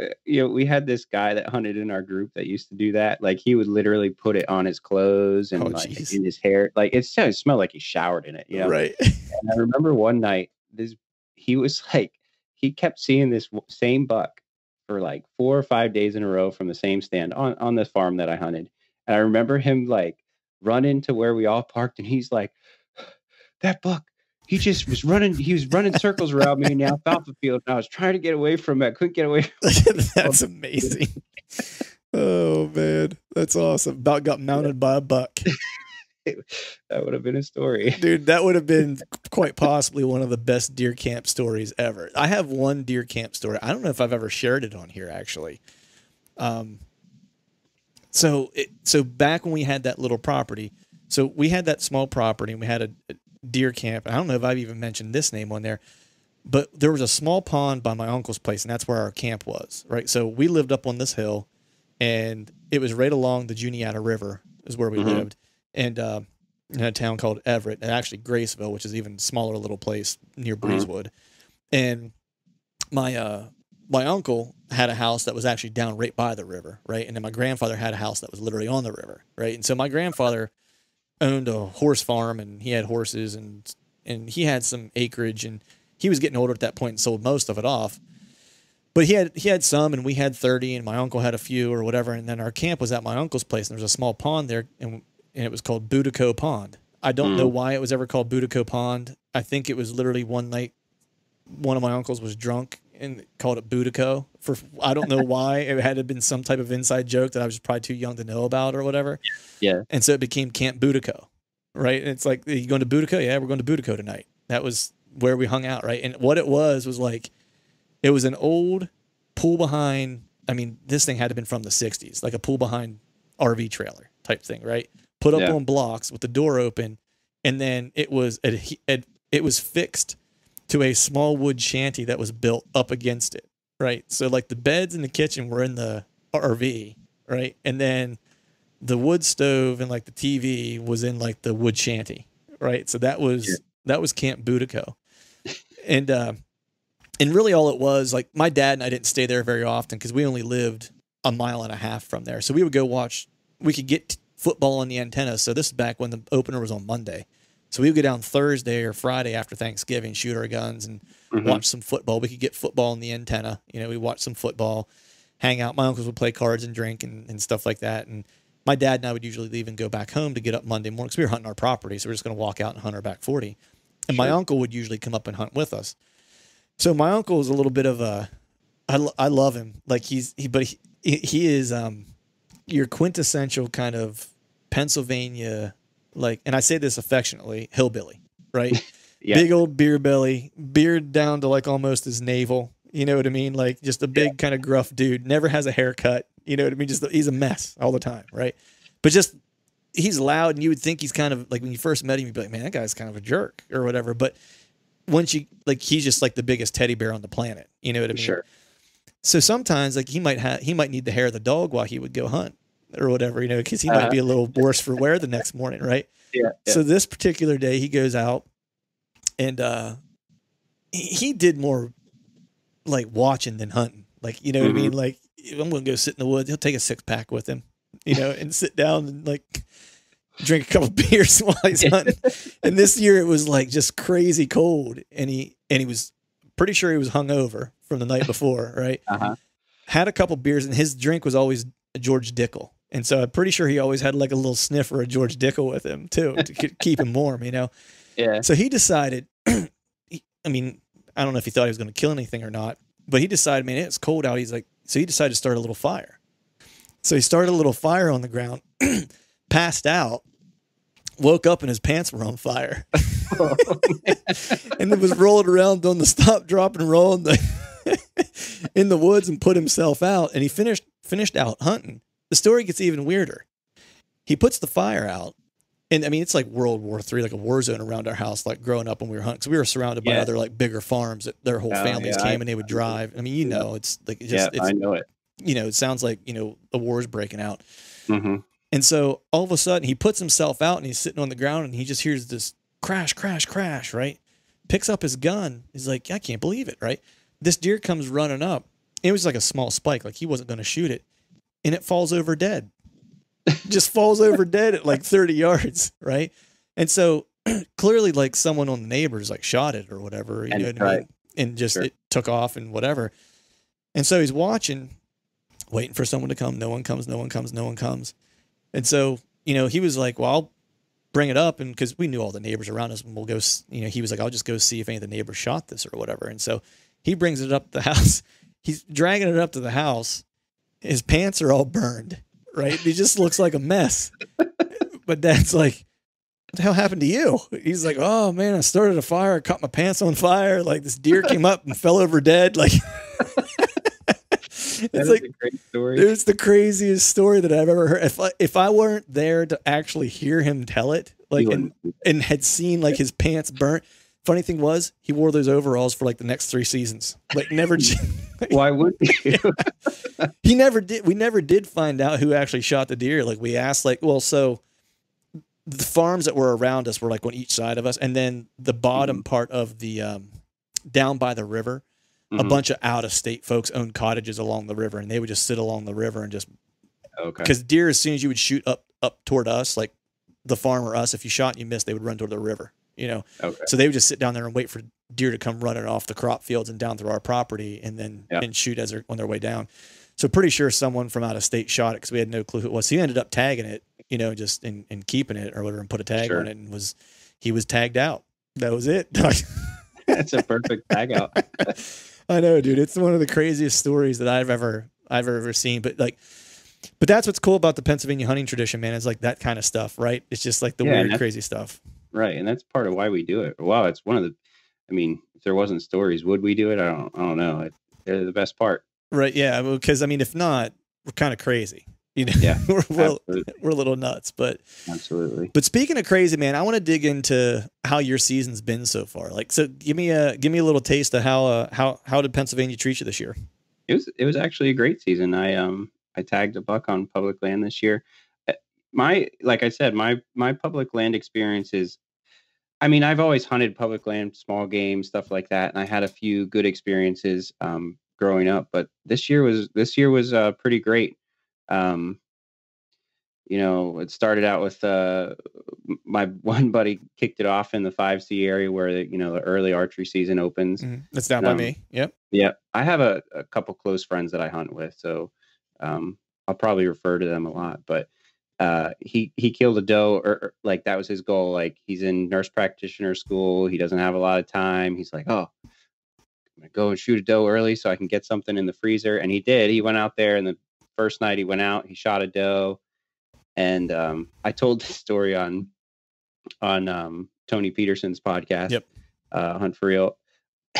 Uh, you know, we had this guy that hunted in our group that used to do that. Like he would literally put it on his clothes and Oh, like jeez. in his hair. Like it smelled like he showered in it. You know? Right. And I remember one night, this he was *laughs* like, he kept seeing this same buck for like four or five days in a row from the same stand on on this farm that I hunted. And I remember him like run into where we all parked, and he's like, "That buck." He just was running. He was running circles around me in the alfalfa field, and I was trying to get away from it. I couldn't get away. *laughs* From that's amazing. Oh man, that's awesome. About got mounted by a buck. *laughs* That would have been a story. Dude, that would have been quite possibly one of the best deer camp stories ever. I have one deer camp story. I don't know if I've ever shared it on here actually. Um so it, so back when we had that little property, so we had that small property and we had a deer camp. I don't know if I've even mentioned this name on there, but there was a small pond by my uncle's place and that's where our camp was, right? So we lived up on this hill and it was right along the Juniata River is where we Mhm. lived. And uh, in a town called Everett, and actually Graceville, which is even smaller little place near Mhm. Breezewood. And my uh my uncle had a house that was actually down right by the river, right? And then my grandfather had a house that was literally on the river, right? And so my grandfather owned a horse farm and he had horses and and he had some acreage and he was getting older at that point and sold most of it off. But he had he had some and we had 30 and my uncle had a few or whatever and then our camp was at my uncle's place and there was a small pond there and and it was called Boudico Pond. I don't know mm. why it was ever called Boudico Pond. I think it was literally one night one of my uncles was drunk and called it Boudico for I don't know why. It had to have been some type of inside joke that I was probably too young to know about or whatever. Yeah. And so it became Camp Boudico. Right? And it's like, you going to Boudico? Yeah, we're going to Boudico tonight. That was where we hung out, right? And what it was was like it was an old pool behind I mean, this thing had to have been from the 60s, like a pool behind RV trailer type thing, right? Put up Yeah. on blocks with the door open, and then it was it, it was fixed to a small wood shanty that was built up against it, right? So like the beds in the kitchen were in the RV, right? And then the wood stove and like the TV was in like the wood shanty, right? So that was Yeah. that was Camp Boudico, and uh, and really all it was like my dad and I didn't stay there very often because we only lived a mile and a half from there, so we would go watch. We could get football on the antenna. So this is back when the opener was on Monday. So we would go down Thursday or Friday after Thanksgiving, shoot our guns, and Mhm. watch some football. We could get football on the antenna. You know, we watch some football, hang out. My uncles would play cards and drink and, and stuff like that. And my dad and I would usually leave and go back home to get up Monday morning because we were hunting our property. So we're just going to walk out and hunt our back 40. And my uncle would usually come up and hunt with us. So my uncle is a little bit of a, I, I love him. Like he's, he, but he, he he is um, your quintessential kind of Pennsylvania, like, and I say this affectionately, hillbilly, right? *laughs* Yeah. big old beer belly, beard down to like almost his navel. You know what I mean? Like just a big kind of gruff dude. Never has a haircut. You know what I mean? Just he's a mess all the time, right? But just he's loud, and you would think he's kind of like when you first met him, you'd be like, man, that guy's kind of a jerk or whatever. But once you like, he's just like the biggest teddy bear on the planet. You know what I mean? Sure. So sometimes like he might have he might need the hair of the dog while he would go hunt or whatever, you know, because he might Uh-huh. be a little worse for wear the next morning, right? Yeah. yeah. So this particular day, he goes out, and uh, he, he did more like watching than hunting. Like you know mm-hmm. what I mean? Like I'm gonna go sit in the woods. He'll take a six pack with him, you know, and sit down and like drink a couple *laughs* beers while he's hunting. and this year it was like just crazy cold, and he and he was pretty sure he was hungover from the night before, right? Uh-huh. Had a couple beers, and his drink was always George Dickel. And so I'm pretty sure he always had like a little sniffer of George Dickel with him too to *laughs* keep him warm, you know? Yeah. So he decided, *clears throat* I mean, I don't know if he thought he was going to kill anything or not, but he decided, man, it's cold out. He's like, so he decided to start a little fire. So he started a little fire on the ground, *clears throat* passed out, woke up and his pants were on fire. *laughs* oh, and then was rolling around on the stop, drop, and roll in the, *laughs* in the woods and put himself out. And he finished finished out hunting. The story gets even weirder. He puts the fire out and I mean, it's like World War Three, like a war zone around our house. Like growing up when we were hunting, because we were surrounded by other like bigger farms that their whole oh, families yeah, came I, and they would drive. I mean, you know, it's like it's just, yeah, it's, I know it. You know, it sounds like you know the war's breaking out. Mm-hmm. And so all of a sudden, he puts himself out and he's sitting on the ground and he just hears this crash, crash, crash. Right, picks up his gun. He's like, I can't believe it. Right, this deer comes running up. It was like a small spike, like he wasn't going to shoot it, and it falls over dead. just falls over *laughs* dead at like 30 yards, right? And so *clears throat* clearly, like someone on the neighbors like shot it or whatever, you and, know what right. I mean? And just sure. it took off and whatever. And so he's watching, waiting for someone to come. No one comes, no one comes, no one comes. And so, you know, he was like, well, I'll bring it up. And because we knew all the neighbors around us, and we'll go, you know, he was like, I'll just go see if any of the neighbors shot this or whatever. And so he brings it up the *laughs* house. He's dragging it up to the house. His pants are all burned, right? He just looks like a mess. but dad's like, what the hell happened to you? He's like, oh man, I started a fire, I caught my pants on fire. Like this deer came up and fell over dead. Like *laughs* it's like a great story. It's the craziest story that I've ever heard. If I, if I weren't there to actually hear him tell it, like and, and had seen like his pants burnt. Funny thing was, he wore those overalls for like the next three seasons. Like never. *laughs* *laughs* Why would you? *laughs* he never did. We never did find out who actually shot the deer. Like we asked, like, well, so the farms that were around us were like on each side of us, and then the bottom mm-hmm. part of the um, down by the river, mm-hmm. a bunch of out of state folks owned cottages along the river, and they would just sit along the river and just okay. Because deer, as soon as you would shoot up up toward us, like the farm or us, if you shot and you missed, they would run toward the river. You know, okay. so they would just sit down there and wait for deer to come running off the crop fields and down through our property, and then yeah. and shoot as they're on their way down. So pretty sure someone from out of state shot it because we had no clue who it was. So he ended up tagging it, you know, just in, in keeping it or whatever, and put a tag sure. on it, and was he was tagged out. That was it. *laughs* That's a perfect tag out. *laughs* I know, dude. It's one of the craziest stories that I've ever I've ever seen. But like, but that's what's cool about the Pennsylvania hunting tradition, man. Is like that kind of stuff, right? It's just like the yeah, weird, crazy stuff. Right, and that's part of why we do it. Wow, it's one of the. I mean, if there wasn't stories, would we do it? I don't. I don't know. They're the best part. Right. Yeah. Because I mean, if not, we're kind of crazy. You know, yeah, *laughs* we're, we're, we're, a little nuts, but absolutely. But speaking of crazy, man, I want to dig into how your season's been so far. Like, so give me a give me a little taste of how uh, how how did Pennsylvania treat you this year? It was it was actually a great season. I um I tagged a buck on public land this year. My like I said, my my public land experience is I mean, I've always hunted public land, small game, stuff like that, and I had a few good experiences. Um, growing up. But this year was this year was uh, pretty great. Um, you know, it started out with uh, my *laughs* one buddy kicked it off in the five C area where the, you know the early archery season opens. Mm, that's down um, by me. Yep. Yep. I have a, a couple close friends that I hunt with, so um, I'll probably refer to them a lot. But uh, he he killed a doe, or, or, like that was his goal. Like he's in nurse practitioner school. He doesn't have a lot of time. He's like, oh, I'm gonna go and shoot a doe early so I can get something in the freezer. And he did. He went out there, and the first night he went out, he shot a doe. And um, I told this story on on um, Tony Peterson's podcast, yep. uh, Hunt for Real.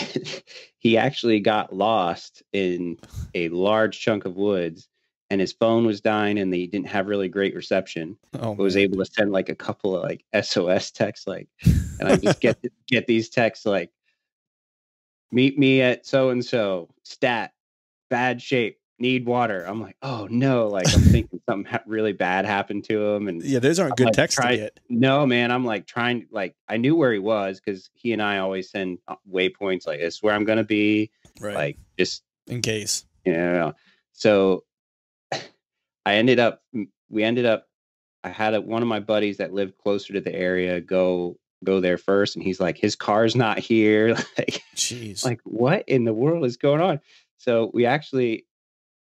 *laughs* he actually got lost in a large chunk of woods and his phone was dying and they didn't have really great reception. Oh, was able to send like a couple of like SOS texts like and I just get *laughs* get these texts like meet me at so and so stat bad shape need water i'm like oh no like i'm *laughs* thinking something really bad happened to him and yeah those aren't I'm good like, texts try, to no man i'm like trying like i knew where he was because he and i always send uh, waypoints like this where i'm gonna be Right. Like just in case. you know. So I ended up we ended up I had a, one of my buddies that lived closer to the area go go there first and he's like his car's not here. *laughs* Like Jeez. like what in the world is going on? So we actually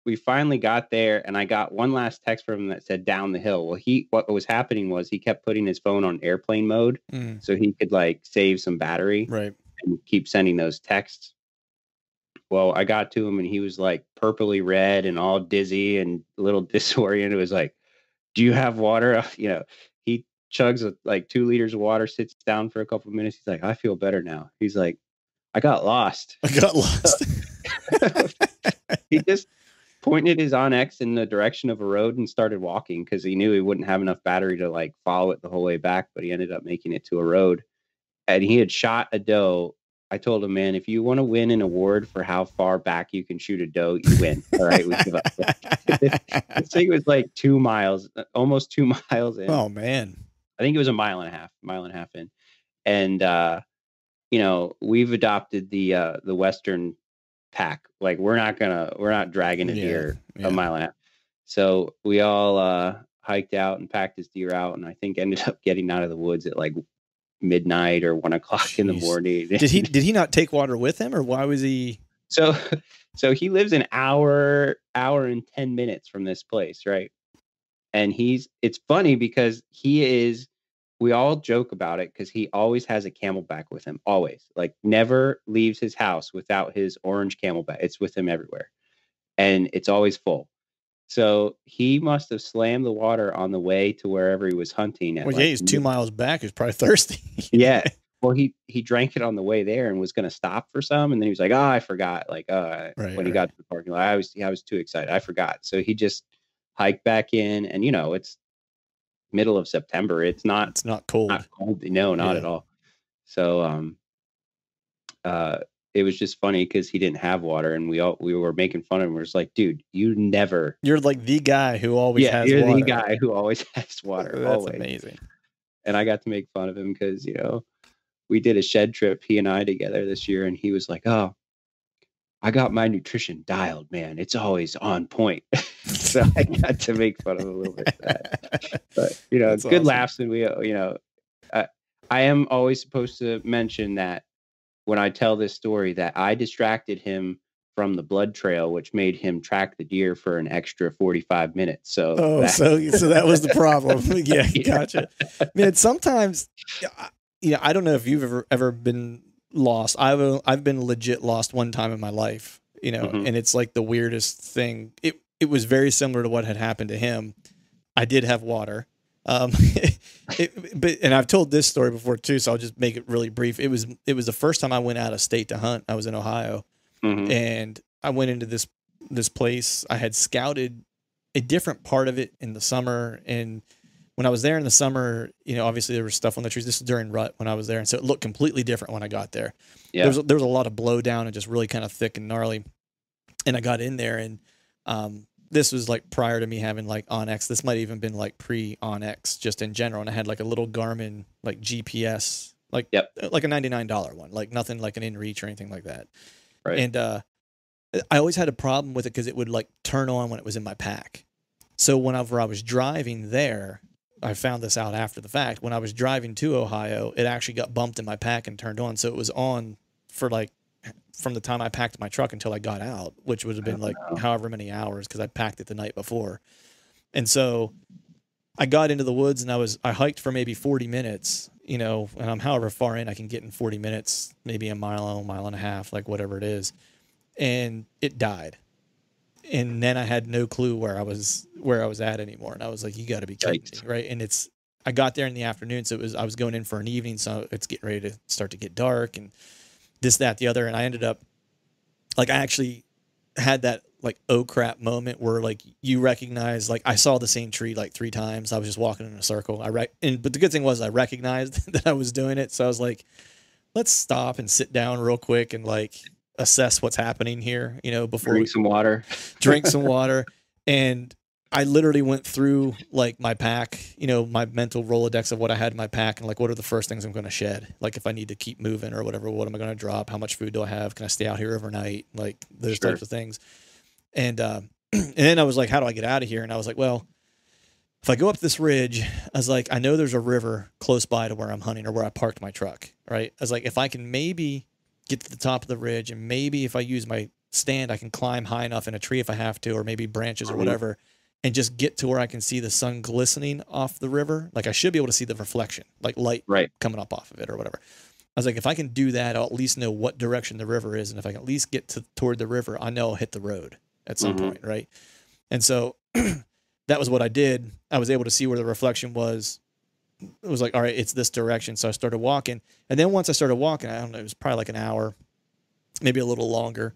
we finally got there and i got one last text from him that said down the hill. Well he what was happening was he kept putting his phone on airplane mode Mm, so he could like save some battery right. and keep sending those texts well i got to him and he was like purpley red and all dizzy and a little *laughs* disoriented it was like do you have water *laughs* you know he chugs a, like two liters of water sits down for a couple of minutes he's like i feel better now he's like i got lost I got lost. *laughs* he just pointed his OnX in the direction of a road and started walking because he knew he wouldn't have enough battery to like follow it the whole way back. But he ended up making it to a road, and he had shot a doe. I told him, man, if you want to win an award for how far back you can shoot a doe, you win. All right, we give up. *laughs* this thing was like two miles, uh, almost two *laughs* miles in. oh man. I think it was a mile and a half, mile and a half in. And uh, you know, we've adopted the uh the western pack. Like we're not gonna we're not dragging a Yeah, deer yeah. a mile and a half. So we all uh hiked out and packed his deer out and I think ended up getting out of the woods at like midnight or one o'clock in the morning. *laughs* Did he did he not take water with him or why was he? So *laughs* so he lives an hour hour and 10 minutes from this place right? And he's it's funny because he is we all joke about it because he always has a CamelBak with him always like never leaves his house without his orange CamelBak. It's with him everywhere. And it's always full so he must have slammed the water on the way to wherever he was hunting at Well, like yeah, he's two miles back. He's probably *laughs* thirsty. yeah. Well, he he drank it on the way there and was going to stop for some, and then he was like, "Oh, I forgot." Like, uh, Right, when he got to the parking lot, I was I was too excited, I forgot. So he just hiked back in, and you know, it's middle of September. It's not It's not cold. not cold. No, not Yeah. at all. So, um, uh, it was just funny because he didn't have water, and we all we were making fun of him. We're just like, "Dude, you never." You're like the guy who always yeah, has you're water. the guy who always *laughs* has water. That's always amazing. and I got to make fun of him because you know we did a shed trip he and I together this year, and he was like, "Oh, I got my nutrition dialed, man. It's always on point." *laughs* so I got to make fun of him a little bit. That. *laughs* But you know, That's good awesome. laughs, and we, uh, you know, I am always supposed to mention that when I tell this story that I distracted him from the blood trail, which made him track the deer for an extra forty-five minutes. So Oh, that- so so that was the problem. *laughs* *laughs* yeah, Yeah. gotcha. Man, sometimes, I- you know, I don't know if you've ever ever been lost. I've I've been legit lost one time in my life. You know, Mhm. and it's like the weirdest thing. It it was very similar to what had happened to him. I did have water. Um, *laughs* it, but and I've told this story before too, so I'll just make it really brief. It was it was the first time I went out of state to hunt. I was in Ohio, Mhm. and I went into this this place. I had scouted a different part of it in the summer, and when I was there in the summer, you know, obviously there was stuff on the trees. This was during rut when I was there, and so it looked completely different when I got there. Yeah. There was there was a lot of blowdown and just really kind of thick and gnarly. And I got in there, and um, this was like prior to me having like OnX. This might even been like pre OnX, just in general. And I had like a little Garmin like GPS, like Yep. like a ninety nine dollar one, like nothing like an InReach or anything like that. Right. And uh, I always had a problem with it because it would like turn on when it was in my pack. So whenever I was driving there, I found this out after the fact. When I was driving to Ohio, it actually got bumped in my pack and turned on. So it was on for like from the time I packed my truck until I got out, which would have been like no. however many hours because I packed it the night before. And so I got into the woods and I was I hiked for maybe 40 minutes, you know, and I'm however far in I can get in 40 minutes, maybe a mile, a mile and a half, like whatever it is. And it died. And then I had no clue where I was where I was at anymore. And I was like, you got to be kidding Yikes. me, right? And it's I got there in the afternoon, so it was I was going in for an evening, so it's getting ready to start to get dark and this, that, the other. And I ended up like I actually had that like oh crap moment where like you recognize like I saw the same tree like three times. I was just walking in a circle. I rec- and but the good thing was I recognized *laughs* that I was doing it. So I was like, let's stop and sit down real quick and like assess what's happening here, you know, before we Drink some water. drink some *laughs* water. And I literally went through like my pack, you know, my mental Rolodex of what I had in my pack and like what are the first things I'm going to shed? Like if I need to keep moving or whatever, what am I going to drop? How much food do I have? Can I stay out here overnight? Like those sure. types of things. And uh, *clears throat* and then I was like, how do I get out of here? And I was like, well, if I go up this ridge, I was like, I know there's a river close by to where I'm hunting or where I parked my truck, right? I was like, if I can maybe get to the top of the ridge and maybe if I use my stand, I can climb high enough in a tree if I have to, or maybe branches or mm-hmm. whatever, and just get to where I can see the sun glistening off the river. Like I should be able to see the reflection, like light right. coming up off of it or whatever. I was like, if I can do that, I'll at least know what direction the river is, and if I can at least get to toward the river, I know I'll hit the road at some mm-hmm. point, right? And so *clears throat* that was what I did. I was able to see where the reflection was. It was like, all right, it's this direction. So I started walking. And then once I started walking, I don't know, it was probably like an hour, maybe a little longer.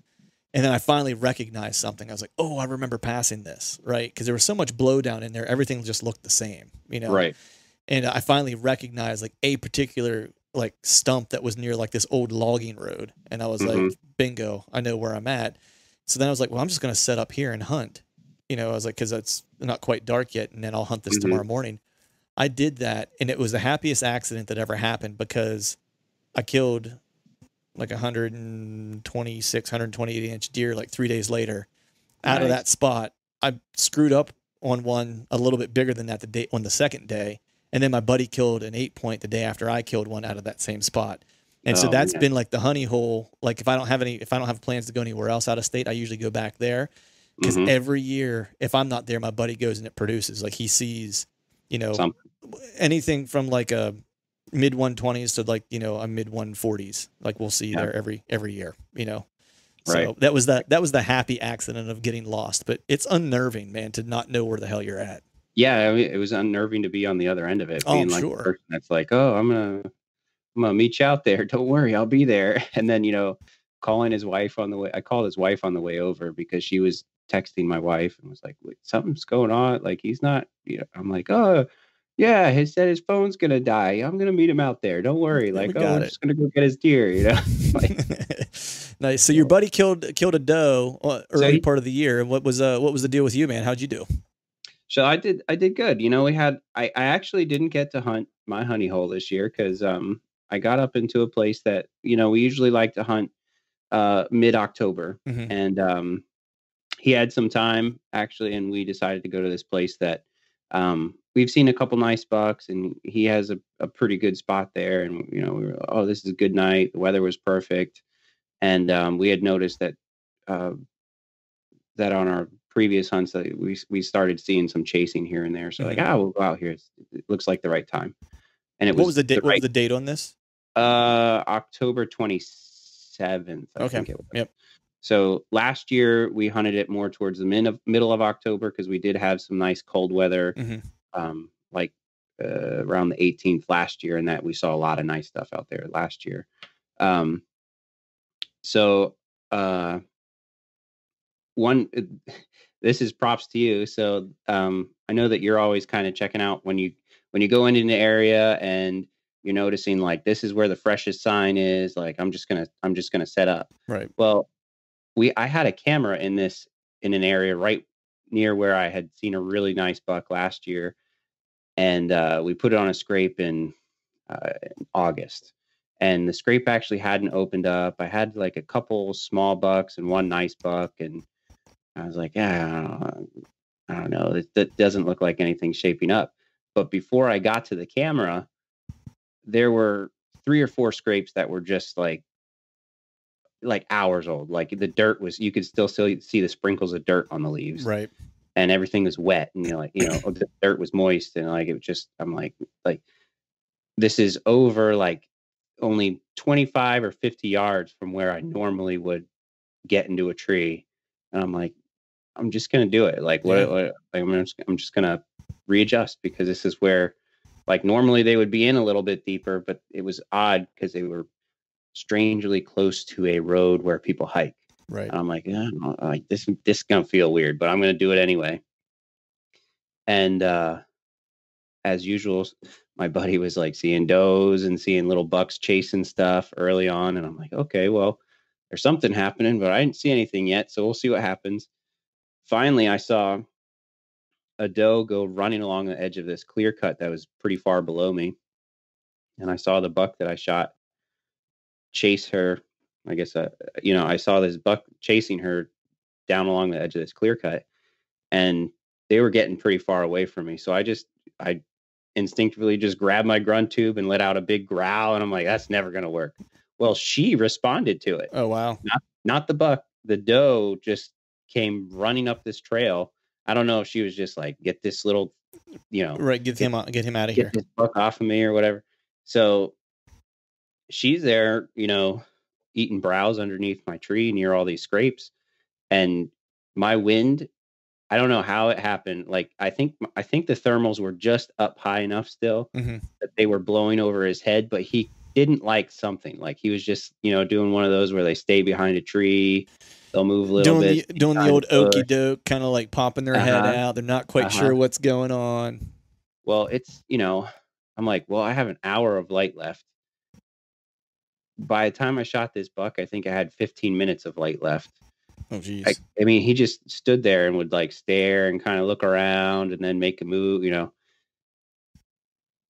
And then I finally recognized something. I was like, oh, I remember passing this, right? Because there was so much blowdown in there. Everything just looked the same, you know? Right. And I finally recognized like a particular like stump that was near like this old logging road. And I was mm-hmm. like, bingo, I know where I'm at. So then I was like, well, I'm just going to set up here and hunt you know, I was like, because it's not quite dark yet, and then I'll hunt this mm-hmm. tomorrow morning. I did that, and it was the happiest accident that ever happened because I killed like 126, 128 inch deer like three days later out nice. of that spot. I screwed up on one a little bit bigger than that the day on the second day, and then my buddy killed an eight point the day after I killed one out of that same spot. And oh, so that's been like the honey hole. Like if I don't have any, if I don't have plans to go anywhere else out of state, I usually go back there because mm-hmm. every year if i'm not there my buddy goes and it produces like he sees you know Something. anything from like a mid 120s to like you know a mid 140s like we'll see yeah. there every every year you know so right. that was that that was the happy accident of getting lost but it's unnerving man to not know where the hell you're at yeah I mean, it was unnerving to be on the other end of it oh, being like sure. person that's like oh i'm gonna i'm gonna meet you out there *laughs* don't worry i'll be there *laughs* and then you know calling his wife on the way i called his wife on the way over because she was texting my wife and was like, something's going on. Like he's not, you know, I'm like, oh, yeah, he said his phone's gonna die. I'm gonna meet him out there. Don't *laughs* worry. Like, oh, I'm just gonna go get his deer. You know. *laughs* *laughs* like, nice. So your buddy killed killed a doe uh, early so he, part of the year. And what was uh what was the deal with you, man? How'd you do? So I did I did good. You know, we had I I actually didn't get to hunt my honey hole this year because um I got up into a place that you know we usually like to hunt uh mid October mm-hmm. and um he had some time actually, and we decided to go to this place that um, we've seen a couple nice bucks, and he has a, a pretty good spot there. And you know, we were oh, this is a good night. The weather was perfect, and um, we had noticed that uh, that on our previous hunts that we we started seeing some chasing here and there. So like, ah, we'll go out here. It's, it looks like the right time. And it was what was the date? Right, what was the date on this? Uh, October twenty seventh. Okay. Yep. So last year we hunted it more towards the mid of, middle of October because we did have some nice cold weather, mm-hmm. Um, like uh, around the 18th last year, and that we saw a lot of nice stuff out there last year. Um, so uh, one, *laughs* this is props to you. So um, I know that you're always kind of checking out when you when you go into an area and you're noticing like this is where the freshest sign is like i'm just gonna i'm just gonna set up right well we I had a camera in this in an area right near where I had seen a really nice buck last year, and uh, we put it on a scrape in, uh, in August. And the scrape actually hadn't opened up. I had like a couple small bucks and one nice buck, and I was like, yeah, I don't, know. It, that doesn't look like anything's shaping up. But before I got to the camera, there were three or four scrapes that were just like like hours old. Like the dirt was, you could still see the sprinkles of dirt on the leaves, right? And everything was wet, and you know, like you know, *clears throat* oh, the dirt was moist, and like it was just, I'm like, like this is over like only 25 or 50 yards from where I normally would get into a tree, and I'm like, I'm just gonna do it. Like what? Yeah. what like, I'm just, I'm just gonna readjust because this is where, like normally they would be in a little bit deeper, but it was odd because they were strangely close to a road where people hike. Right. And I'm like, yeah, like this this is gonna feel weird, but I'm gonna do it anyway. And uh as usual, my buddy was like seeing does and seeing little bucks chasing stuff early on, and I'm like, okay, well, there's something happening, but I didn't see anything yet, so we'll see what happens. Finally, I saw a doe go running along the edge of this clear cut that was pretty far below me. And I saw the buck that I shot chase her. I guess, uh, you know, I saw this buck chasing her down along the edge of this clear cut and they were getting pretty far away from me. So I just, I instinctively just grabbed my grunt tube and let out a big growl. And I'm like, that's never going to work. Well, she responded to it. Oh, wow. Not, not the buck. The doe just came running up this trail. I don't know if she was just like, get this little, you know, right. Get him, out, get him out of get here. this buck off of me or whatever. So she's there, you know, eating browse underneath my tree near all these scrapes. And my wind, I don't know how it happened. Like I think I think the thermals were just up high enough still hmm that they were blowing over his head, but he didn't like something. Like he was just, you know, doing one of those where they stay behind a tree, they'll move a little Doing bit. the doing the old okey doke, kind of like popping their head Uh-huh. out. They're not quite Uh-huh. sure what's going on. Well, it's, you know, I'm like, well, I have an hour of light left. By the time I shot this buck, I think I had 15 minutes of light left. Oh, jeez. I, I mean, he just stood there and would like stare and kind of look around and then make a move, you know.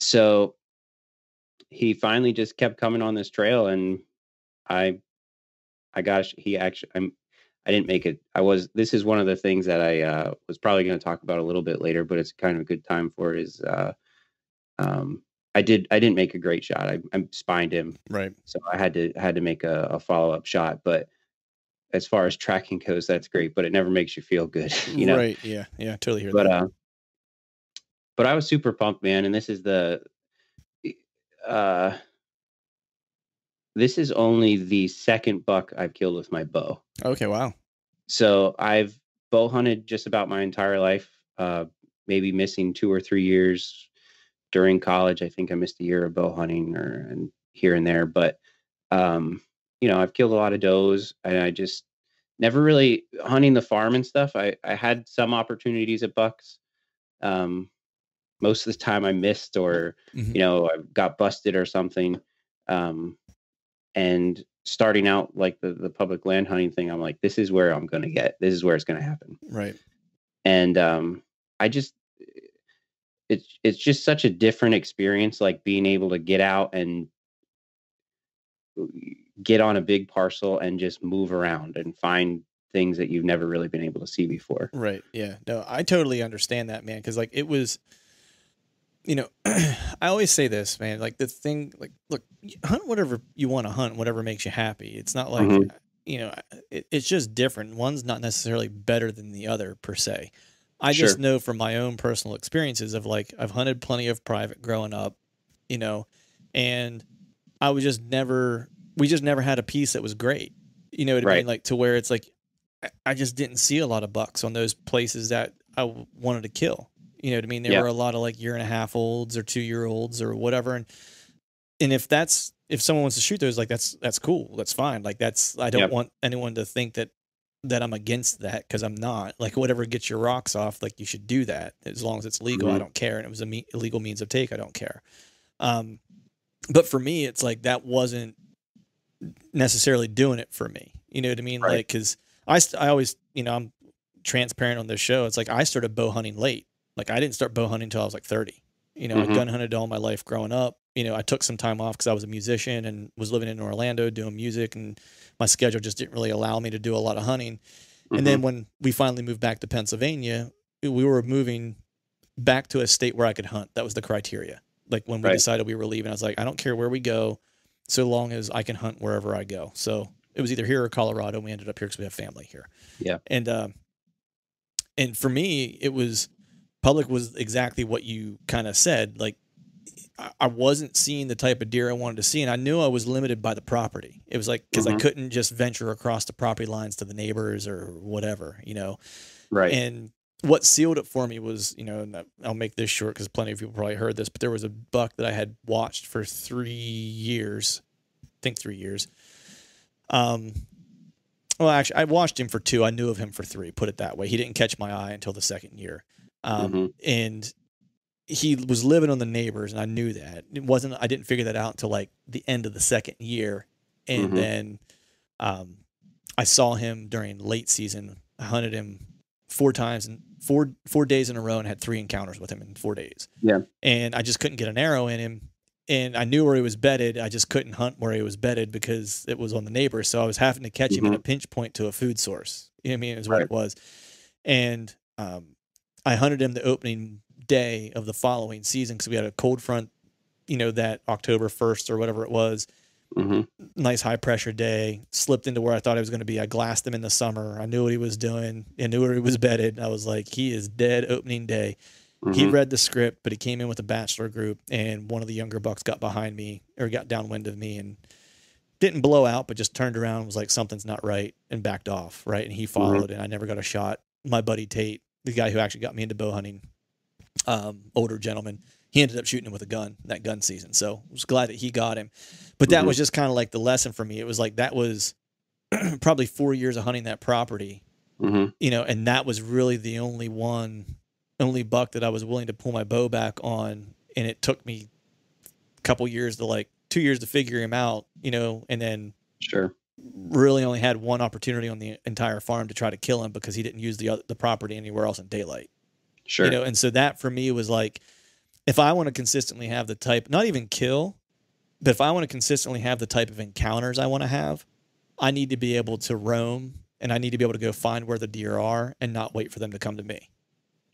So he finally just kept coming on this trail and I I got he actually I'm I didn't make it. I was this is one of the things that I uh was probably going to talk about a little bit later, but it's kind of a good time for is uh um I did I didn't make a great shot. I I spined him right. so I had to had to make a, a follow up shot. But as far as tracking goes, that's great, but it never makes you feel good, *laughs* you know. Right. Yeah. Yeah. Totally hear But that. uh, but I was super pumped, man, and this is the uh, this is only the second buck I've killed with my bow. okay. Wow. So I've bow hunted just about my entire life. Uh, maybe missing two or three years during college. I think I missed a year of bow hunting or and here and there, but um, you know, I've killed a lot of does, and I just never really hunting the farm and stuff. I I had some opportunities at bucks. Um, most of the time I missed or Mhm. you know I got busted or something. Um, and starting out like the the public land hunting thing, I'm like, this is where I'm gonna get. This is where it's gonna happen Right. and um i just it's it's just such a different experience like being able to get out and get on a big parcel and just move around and find things that you've never really been able to see before Right. Yeah. No, I totally understand that, man. Because like it was, you know, *clears throat* I always say this, man. Like the thing, like, look, hunt whatever you want to hunt, whatever makes you happy. It's not like, Mhm. you know, it, it's just different. One's not necessarily better than the other per se. I just Sure. know from my own personal experiences of like I've hunted plenty of private growing up, you know, and I was just never we just never had a piece that was great. You know what I mean? Like to where it's like I- I just didn't see a lot of bucks on those places that I wanted to kill. You know what I mean? There Yeah. were a lot of like year and a half olds or two year olds or whatever. And and if that's if someone wants to shoot those, like that's that's cool. That's fine. Like that's I don't Yep. want anyone to think that that I'm against that because I'm not. Like whatever gets your rocks off, like you should do that as long as it's legal. I Mhm. don't care. And it was a me- illegal means of take. I don't care. Um, but for me, it's like that wasn't necessarily doing it for me. You know what I mean? Right. Like, cause I, I always, you know, I'm transparent on this show. It's like I started bow hunting late. Like I didn't start bow hunting until I was like 30. You know, Mhm. I gun hunted all my life growing up. You know, I took some time off because I was a musician and was living in Orlando doing music, and my schedule just didn't really allow me to do a lot of hunting. And then when we finally moved back to Pennsylvania, we were moving back to a state where I could hunt. That was the criteria. Like when we Right. decided we were leaving, I was like, I don't care where we go, so long as I can hunt wherever I go. So it was either here or Colorado. We ended up here because we have family here. Yeah. And um, and for me, it was public was exactly what you kind of said. Like I- I wasn't seeing the type of deer I wanted to see, and I knew I was limited by the property. It was like because I Mhm. couldn't just venture across the property lines to the neighbors or whatever, you know. right And what sealed it for me was, you know, and I- I'll make this short because plenty of people probably heard this, but there was a buck that I had watched for three years, I think three years. Um, well, actually, I watched him for two. I knew of him for three. Put it that way. He didn't catch my eye until the second year, um, Mhm. and he was living on the neighbors, and I knew that. It wasn't. I didn't figure that out until like the end of the second year, and Mhm. then um, I saw him during late season. I hunted him four times and four four days in a row and had three encounters with him in four days. Yeah. And I just couldn't get an arrow in him. And I knew where he was bedded. I just couldn't hunt where he was bedded because it was on the neighbor. So I was having to catch him at a pinch point to a food source. You know what I mean? Is what Right. it was. And um, I hunted him the opening day of the following season because we had a cold front, you know, that October 1st or whatever it was hmm nice high pressure day. Slipped into where I thought he was going to be. I glassed him in the summer. I knew what he was doing. I knew where he was bedded. I was like, he is dead opening day. He read the script, but he came in with a bachelor group, and one of the younger bucks got behind me or got downwind of me and didn't blow out, but just turned around and was like, something's not right and backed off. Right. And he followed, and I never got a shot. My buddy Tate, the guy who actually got me into bow hunting, um, older gentleman, he ended up shooting him with a gun that gun season. So I was glad that he got him. But that Mhm. was just kind of like the lesson for me. It was like that was *clears throat* probably four years of hunting that property, hmm you know, and that was really the only one, only buck that I was willing to pull my bow back on. And it took me a couple years to like two years to figure him out, you know, and then Sure. really only had one opportunity on the entire farm to try to kill him because he didn't use the other, the property anywhere else in daylight. Sure. You know, and so that for me was like, if I want to consistently have the type, not even kill, but if I want to consistently have the type of encounters I want to have, I need to be able to roam and I need to be able to go find where the deer are and not wait for them to come to me.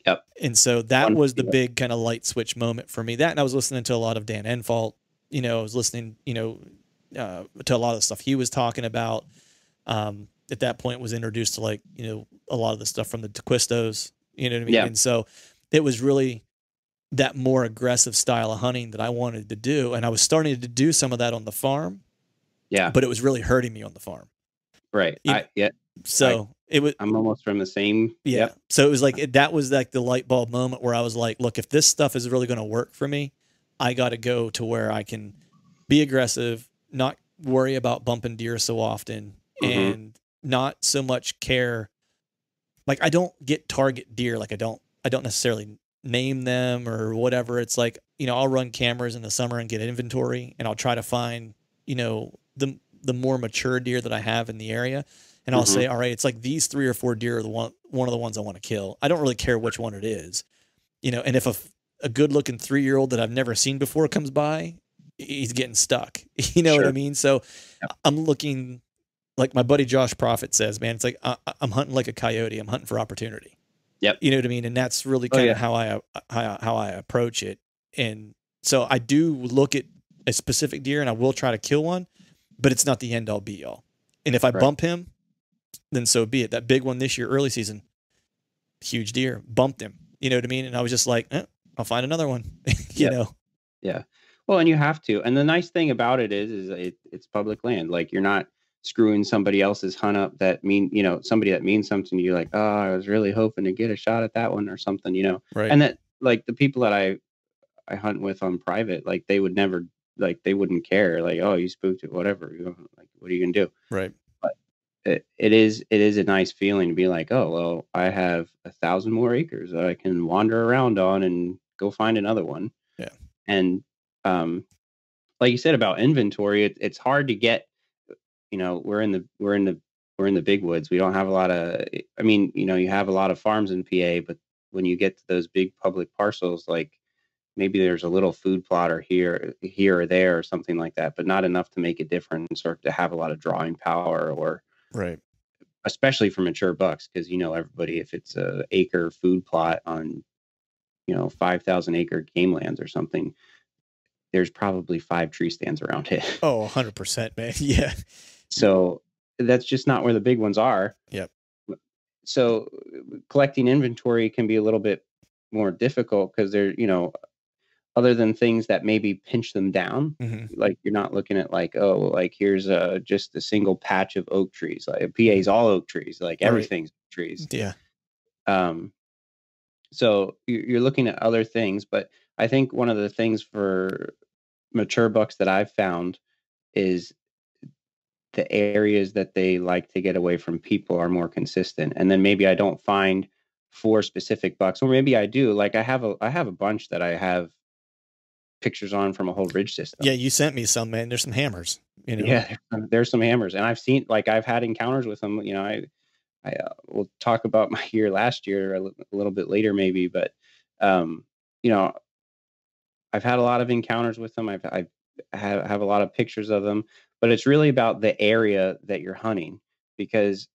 Yep. And so that was the big kind of light switch moment for me. That and I was listening to a lot of Dan Infalt. You know, I was listening, you know, uh, to a lot of the stuff he was talking about. Um, at that point, was introduced to like you know a lot of the stuff from the Tequistos. You know what I mean? Yeah. And so it was really that more aggressive style of hunting that I wanted to do, and I was starting to do some of that on the farm, yeah. but it was really hurting me on the farm. Right. you- I, yeah. So it was I'm almost from the same. yeah. Yep. So it was like it, that was like the light bulb moment where I was like, look, if this stuff is really going to work for me, I got to go to where I can be aggressive, not worry about bumping deer so often, Mhm. and not so much care. Like I don't get target deer. Like I don't. I don't necessarily name them or whatever. It's like you know I'll run cameras in the summer and get inventory, and I'll try to find you know the the more mature deer that I have in the area and I'll Mhm. say, all right, it's like these three or four deer are the one one of the ones I want to kill. I don't really care which one it is, you know. And if a a good looking three year old that I've never seen before comes by, he's getting stuck. *laughs* You know what I mean? So I'm looking like my buddy Josh Prophet says, man. It's like I, I'm hunting like a coyote. I'm hunting for opportunity. Yep. You know what I mean? And that's really Oh, kind yeah. of how I uh, how, how I approach it. And so I do look at a specific deer and I will try to kill one, but it's not the end all be all. And if I Right. bump him, then so be it. That big one this year, early season, huge deer, bumped him. You know what I mean? And I was just like, eh, I'll find another one. *laughs* you Yep. know? Yeah. Well, and you have to. And the nice thing about it is, is it, it's public land. Like you're not screwing somebody else's hunt up that mean, you know, somebody that means something to you. Like, oh, I was really hoping to get a shot at that one or something, you know. Right. And that, like, the people that I, I hunt with on private, like they would never, like they wouldn't care. Like, oh, you spooked it, whatever. You know, like, what are you gonna do? right. it, it is it is a nice feeling to be like, oh well, I have a thousand more acres that I can wander around on and go find another one. Yeah. And um, like you said about inventory, it, it's hard to get. You know, we're in the we're in the we're in the big woods. We don't have a lot of. Eh, I mean, you know, you have a lot of farms in PA, but when you get to those big public parcels, like maybe there's a little food plot or here here or there or something like that, but not enough to make a difference or to have a lot of drawing power or Right. especially for mature bucks because you know everybody if it's a acre food plot on you know 5000 acre game lands or something there's probably five tree stands around it Oh, 100%, man. *laughs* Yeah. So that's just not where the big ones are Yep. so collecting inventory can be a little bit more difficult because they're you know other than things that maybe pinch them down hmm like you're not looking at like oh like here's a just a single patch of oak trees like PA's all oak trees like Right. everything's trees Yeah. um so you- you're looking at other things but i think one of the things for mature bucks that i've found is the areas that they like to get away from people are more consistent and then maybe i don't find four specific bucks or maybe i do like i have a i have a bunch that i have pictures on from a whole ridge system Yeah. You sent me some, man. There's some hammers. You know? yeah, there's some- hammers, and I've seen like I've had encounters with them. You know, I I uh, will talk about *laughs* my year last year a, l- a little bit later, maybe, but um, you know, I've had a lot of encounters with them. I've I've have, have a lot of pictures of them, but it's really about the area that you're hunting because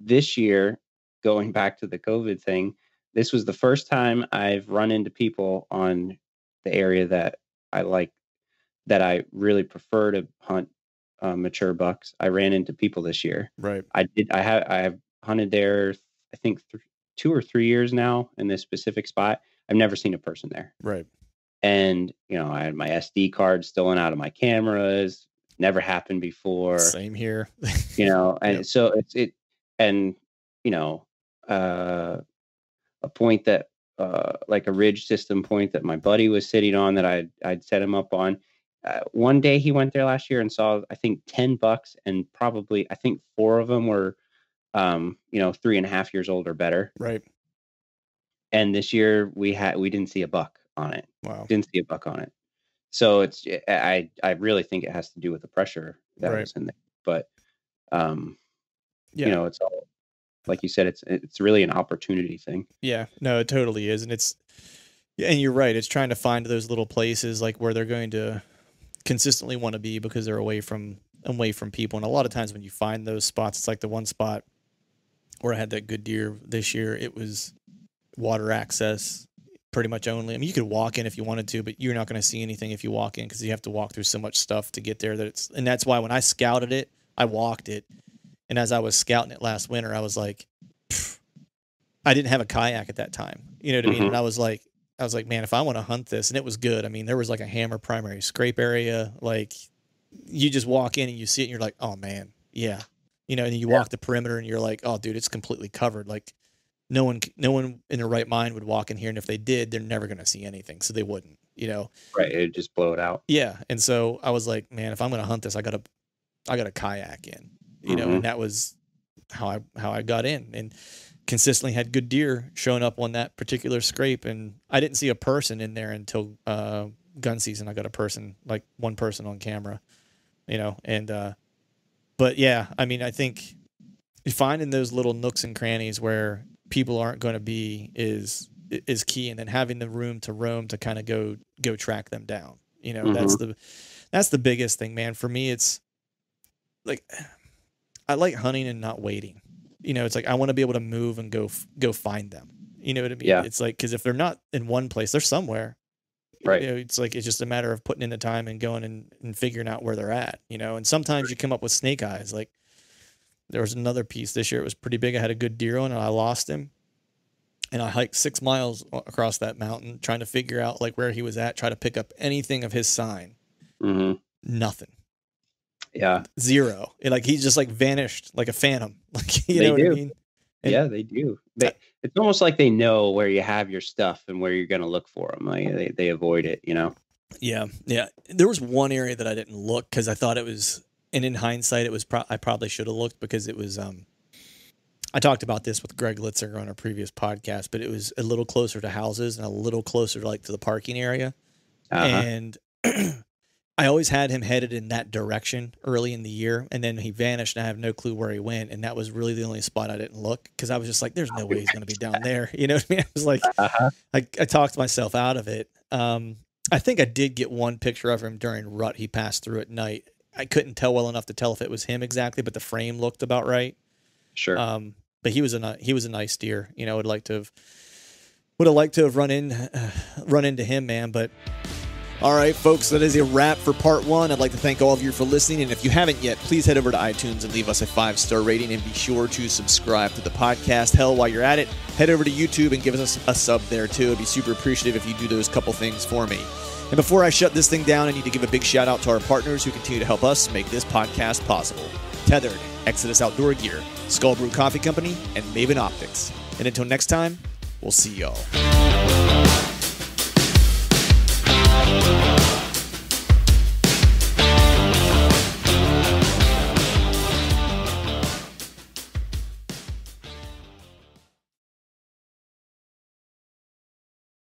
this year, going *laughs* back to the COVID thing, this was the first time I've run into people on the area that I like that I really prefer to hunt uh, mature bucks. I ran into people this year. Right. I did. I have. I have hunted there. I think th- two or three years now in this specific spot. I've never seen a person there. Right. And you know, I had my SD card stolen out of my cameras. Never happened before. Same here. You know, *laughs* and Yep. so it's it, and you know, uh, a point that uh, like a ridge system point that my buddy was sitting on that I'd I'd set him up on. Uh, one day he went there last year and saw I think ten bucks and probably I think four of them were um, you know three and a half years old or better. right. And this year we had we didn't see a buck on it. Wow. Didn't see a buck on it. So it's I I really think it has to do with the pressure that Right. was in there. But um, Yeah. you know it's all like you said it's it's really an opportunity thing. Yeah, no, it totally is, and it's and you're right. It's trying to find those little places like where they're going to consistently want to be because they're away from away from people. And a lot of times when you find those spots, it's like the one spot where I had that good deer this year. It was water access, pretty much only. I mean, you could walk in if you wanted to, but you're not going to see anything if you walk in because you have to walk through so much stuff to get there. That it's and that's why when I scouted it, I walked it, and as I was scouting it last winter, I was like. I didn't have a kayak at that time. You know what I mean? Mhm. And I was like, I was like, man, if I want to hunt this, and it was good. I mean, there was like a hammer primary scrape area. Like, you just walk in and you see it, and you're like, oh man, yeah. You know, and you Yeah. walk the perimeter, and you're like, oh dude, it's completely covered. Like, no one, no one in their right mind would walk in here, and if they did, they're never gonna see anything, so they wouldn't. You know? Right. It just blow it out. Yeah. And so I was like, man, if I'm gonna hunt this, I gotta, I gotta kayak in. You know, Mhm. and that was how I how I got in, and consistently had good deer showing up on that particular scrape. And I didn't see a person in there until uh, gun season. I got a person, like one person on camera, you know, and uh, but yeah, I mean, I think finding those little nooks and crannies where people aren't going to be is is key, and then having the room to roam to kind of go go track them down. You know, that's mm-hmm. the that's the biggest thing, man. For me, it's like I like hunting and not waiting. You know, it's like I want to be able to move and go go find them. You know what I mean? Yeah. It's like because if they're not in one place, they're somewhere. Right. You know, it's like it's just a matter of putting in the time and going and, and figuring out where they're at. You know, and sometimes you come up with snake eyes. Like there was another piece this year. It was pretty big. I had a good deer on, and I lost him. And I hiked six miles across that mountain trying to figure out like where he was at, try to pick up anything of his sign. hmm Nothing. Yeah. Zero. And, like he just like vanished like a phantom. *laughs* Like you They know what I mean? And- yeah, they do. They, it's almost like they know where you have your stuff and where you're going to look for them. Like they, they avoid it, you know? Yeah, yeah. There was one area that I didn't look because I thought it was, and in hindsight, it was. Pro- I probably should have looked because it was. Um, I talked about this with Greg Litzinger on our previous podcast, but it was a little closer to houses and a little closer to like to the parking area, Uh-huh. and *clears throat* I always had him headed in that direction early in the year, and then he vanished, and I have no clue where he went, and that was really the only spot I didn't look because I was just like, "There's no way he's going to be down there." *laughs* You know what I mean? I was like, Uh-huh. I, I talked myself out of it. Um, I think I did get one picture of him during rut. He passed through at night. I couldn't tell well enough to tell if it was him exactly, but the frame looked about right. Sure. Um, but he was a he was a nice deer. You know, would like to have would have liked to have run in uh, *sighs* run into him, man. But all right, folks, that is a wrap for part one. I'd like to thank all of you for listening. And if you haven't yet, please head over to iTunes and leave us a five star rating and be sure to subscribe to the podcast. Hell, while you're at it, head over to YouTube and give us a sub there too. I'd be super appreciative if you do those couple things for me. And before I shut this thing down, I need to give a big shout out to our partners who continue to help us make this podcast possible Tethrd, Exodus Outdoor Gear, Skull Brew Coffee Company, and Maven Optics. And until next time, we'll see y'all.